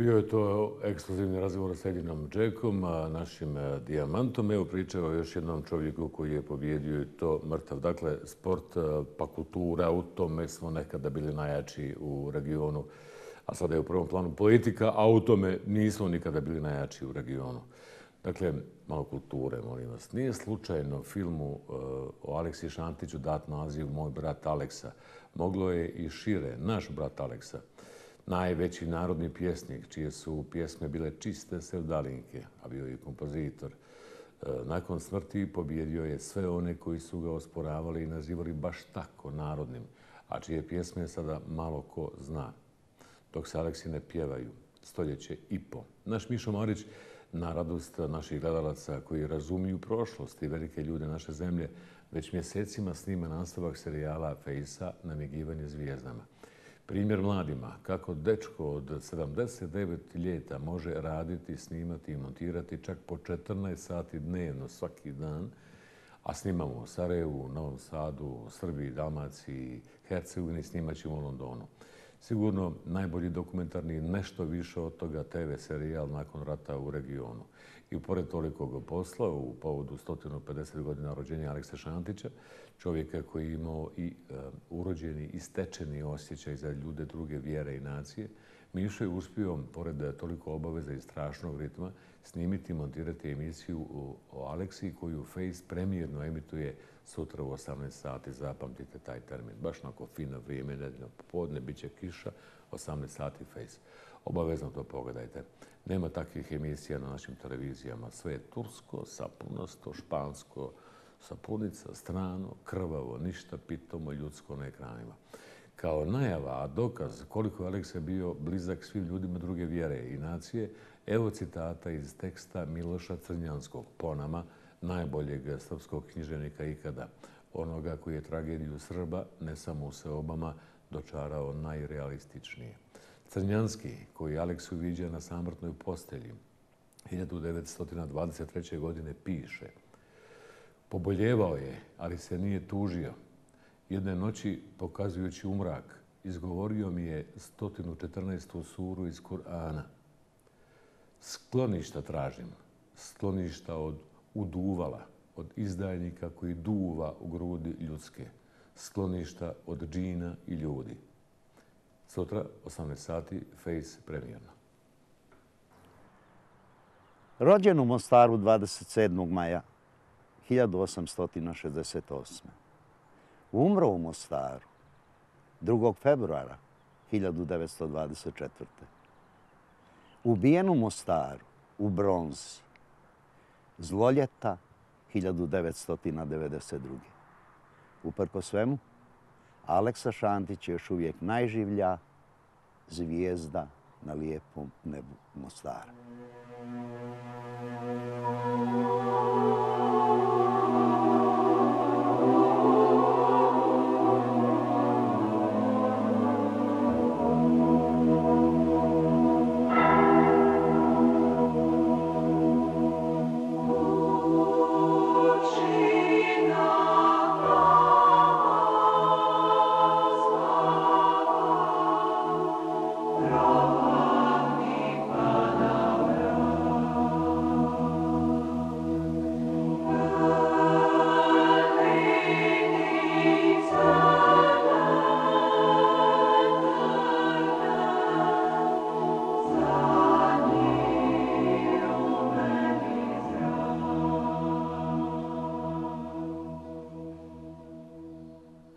Bio je to ekskluzivni razgovor s Edinom Džekom, našim e, dijamantom. Evo pričao o još jednom čovjeku koji je pobjedio i to mrtav. Dakle, sport e, pa kultura, u tome smo nekada bili najjači u regionu, a sada je u prvom planu politika, a u tome nismo nikada bili najjači u regionu. Dakle, malo kulture, molim vas. Nije slučajno filmu uh, o Aleksi Šantiću dat naziv Moj brat Aleksa. Moglo je i šire, naš brat Aleksa najveći narodni pjesnik, čije su pjesme bile čiste sevdalinke, a bio je kompozitor. E, nakon smrti pobjedio je sve one koji su ga osporavali i nazivali baš tako narodnim, a čije pjesme sada malo ko zna. Dok se Aleksi ne pjevaju, stoljeće i po. Naš Mišo Marić, na radost naših gledalaca koji razumiju prošlost i velike ljude naše zemlje, već mjesecima snima nastavak serijala Fejsa Namigivanje zvijezdama. Primjer mladima, kako dečko od 79 ljeta može raditi, snimati i montirati čak po 14 sati dnevno svaki dan, a snimamo u Sarajevu, Novom Sadu, Srbiji, Dalmaciji, Hercegovini, snimat ćemo u Londonu. Sigurno najbolji dokumentarni nešto više od toga TV serijal nakon rata u regionu. I pored tolikog posla, u povodu 150 godina rođenja Aleksa Šantića, čovjeka koji je imao i eh, urođeni i stečeni osjećaj za ljude druge vjere i nacije, Mišo je uspio, pored toliko obaveza i strašnog ritma, snimiti i montirati emisiju o Aleksiji koju Face premijerno emituje sutra u 18 sati. Zapamtite taj termin. Baš nako fino vrijeme, nedeljno popodne, bit će kiša, 18 sati Face. Obavezno to pogledajte. Nema takvih emisija na našim televizijama. Sve je tursko, sapunasto, špansko, sapunica, strano, krvavo, ništa pitomo ljudsko na ekranima. Kao najava, a dokaz koliko je Aleksa bio blizak svim ljudima druge vjere i nacije, evo citata iz teksta Miloša Crnjanskog, po nama, najboljeg srpskog književnika ikada. onoga koji je tragediju Srba, ne samo u seobama, dočarao najrealističnije. Crnjanski, koji Aleksu viđa na samrtnoj postelji, 1923. godine piše Poboljevao je, ali se nije tužio. Jedne noći, pokazujući umrak, izgovorio mi je 114. suru iz Kur'ana. Skloništa tražim, skloništa od uduvala, od izdajnika koji duva u grudi ljudske, skloništa od džina i ljudi. Sutra, 18 sati, Face premijerno. Rođen u Mostaru 27. maja 1868. Umro u Mostaru 2. februara 1924. Ubijen u Mostaru u bronzi zloljeta 1992. Uprko svemu, Aleksa Šantić je još uvijek najživlja zvijezda na lijepom nebu Mostara.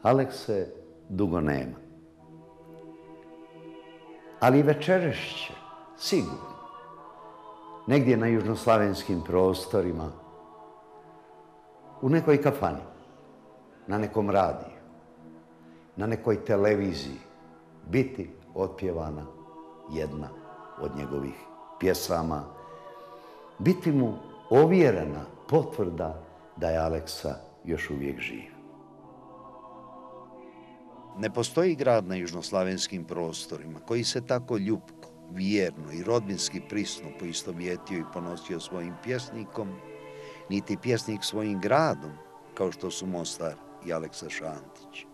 Alekse dugo nema. Ali večerešće, sigurno, negdje na južnoslavenskim prostorima, u nekoj kafani, na nekom radiju, na nekoj televiziji, biti otpjevana jedna od njegovih pjesama, biti mu ovjerena potvrda da je Aleksa još uvijek živ. Ne postoji grad na južnoslavenskim prostorima koji se tako ljubko, vjerno i rodbinski prisno poistovjetio i ponosio svojim pjesnikom, niti pjesnik svojim gradom, kao što su Mostar i Aleksa Šantić.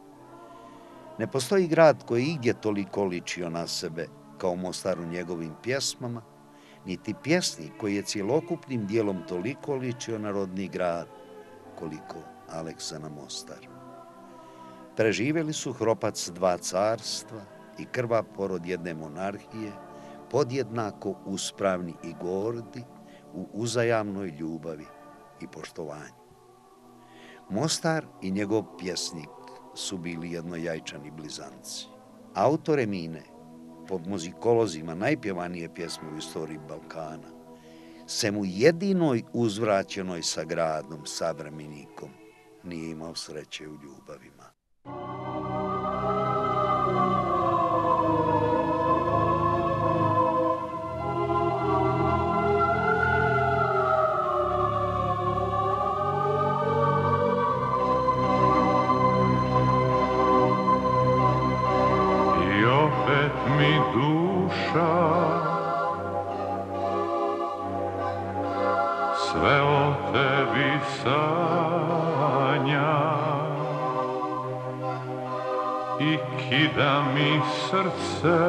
Ne postoji grad koji igdje toliko ličio na sebe kao Mostar u njegovim pjesmama, niti pjesnik koji je cjelokupnim dijelom toliko ličio na rodni grad koliko Aleksa na Mostar. Preživjeli su hropac dva carstva i krva porod jedne monarhije, podjednako uspravni i gordi u uzajamnoj ljubavi i poštovanju. Mostar i njegov pjesnik su bili jednojajčani blizanci. Autore Mine, po muzikolozima najpjevanije pjesme u istoriji Balkana, se mu jedinoj uzvraćenoj sa gradom, savremenikom, nije imao sreće u Thank you. Srce.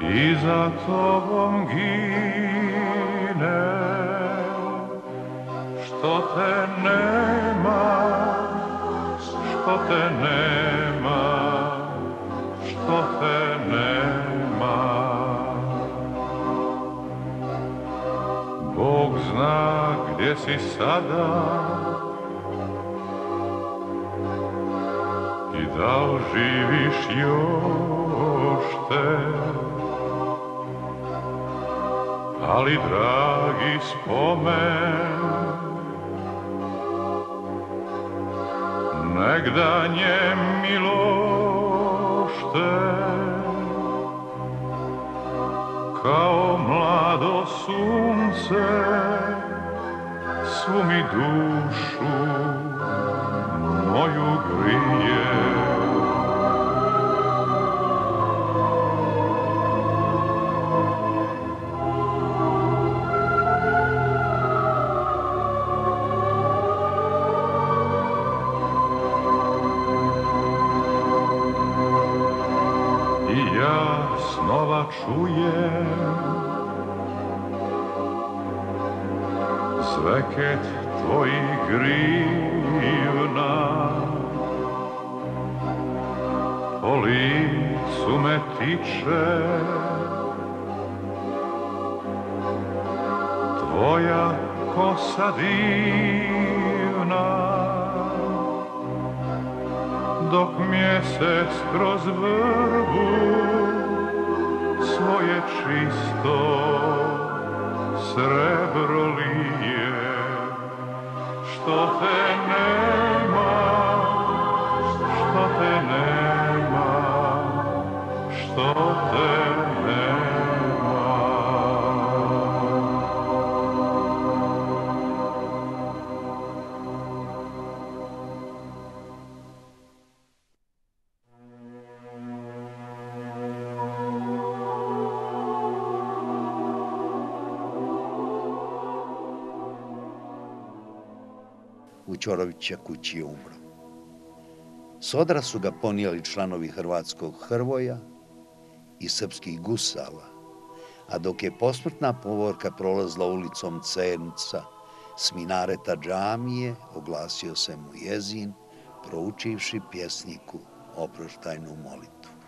I za tobom gine. Što te nema što te nema što te nema. Bog zna gdje si sada da oživiš još te. Ali dragi spomen, negda nje milošte, kao mlado sunce, svu mi dušu čujem zveket tvojih grivna po licu me tiče. Tvoja kosa divna dok mjesec kroz vrbu svoje čisto srebro lije što te nema što te nema što te u Ćorovića kući je umro. Sodra su ga ponijeli članovi Hrvatskog Hrvoja i srpskih gusala, a dok je posmrtna povorka prolazla ulicom Cernica s minareta džamije, oglasio se mu jezin, proučivši pjesniku oproštajnu molitvu.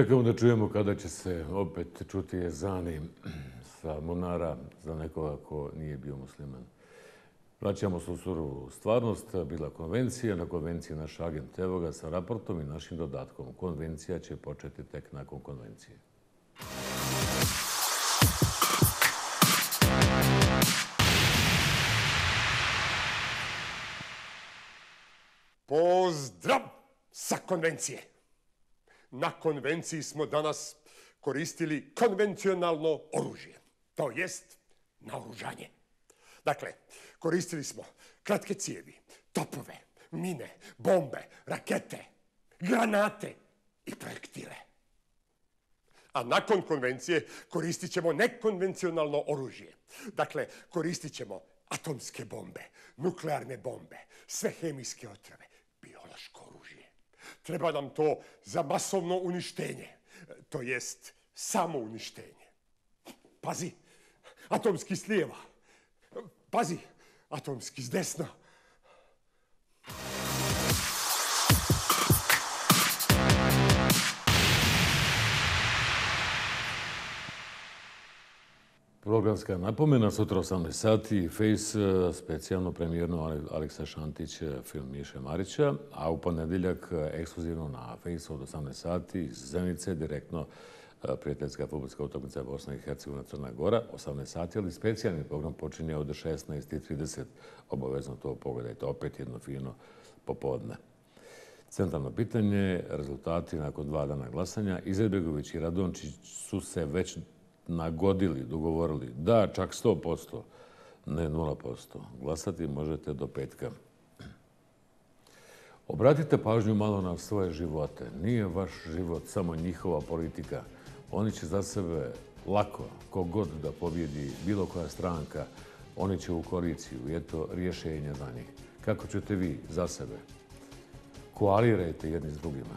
Čekamo da čujemo kada će se opet čuti jezani sa Monara za nekoga ko nije bio musliman. Vraćamo se u surovu stvarnost. Bila konvencija. Na konvenciji naš agent evo ga sa raportom i našim dodatkom. Konvencija će početi tek nakon konvencije. Pozdrav sa konvencije. Na konvenciji smo danas koristili konvencionalno oružje. To jest naoružanje. Dakle, koristili smo kratke cijevi, topove, mine, bombe, rakete, granate i projektile. A nakon konvencije koristit ćemo nekonvencionalno oružje. Dakle, koristit ćemo atomske bombe, nuklearne bombe, sve hemijske otrove, biološko. Treba nam to za masovno uništenje, to jest samo uništenje. Pazi, atomski s lijeva. Pazi, atomski s desna. Programska napomena, sutra 18 sati, Face, eh, specijalno premijerno Aleksa Šantić, eh, film Miše Marića, a u ponedeljak eh, ekskluzivno na Face od 18 sati iz Zenice, direktno prijateljska futbolska utakmica Bosna i Hercegovina Crna Gora, 18 sati, ali specijalni program počinje od 16.30. Obavezno to pogledajte, opet jedno fino popodne. Centralno pitanje, rezultati nakon dva dana glasanja. Izetbegović i Radončić su se već nagodili, dogovorili da čak 100%, ne 0%. Glasati možete do petka. Obratite pažnju malo na svoje živote. Nije vaš život samo njihova politika. Oni će za sebe lako, kogod da pobjedi bilo koja stranka, oni će u koaliciju i eto rješenje za njih. Kako ćete vi za sebe? Koalirajte jedni s drugima.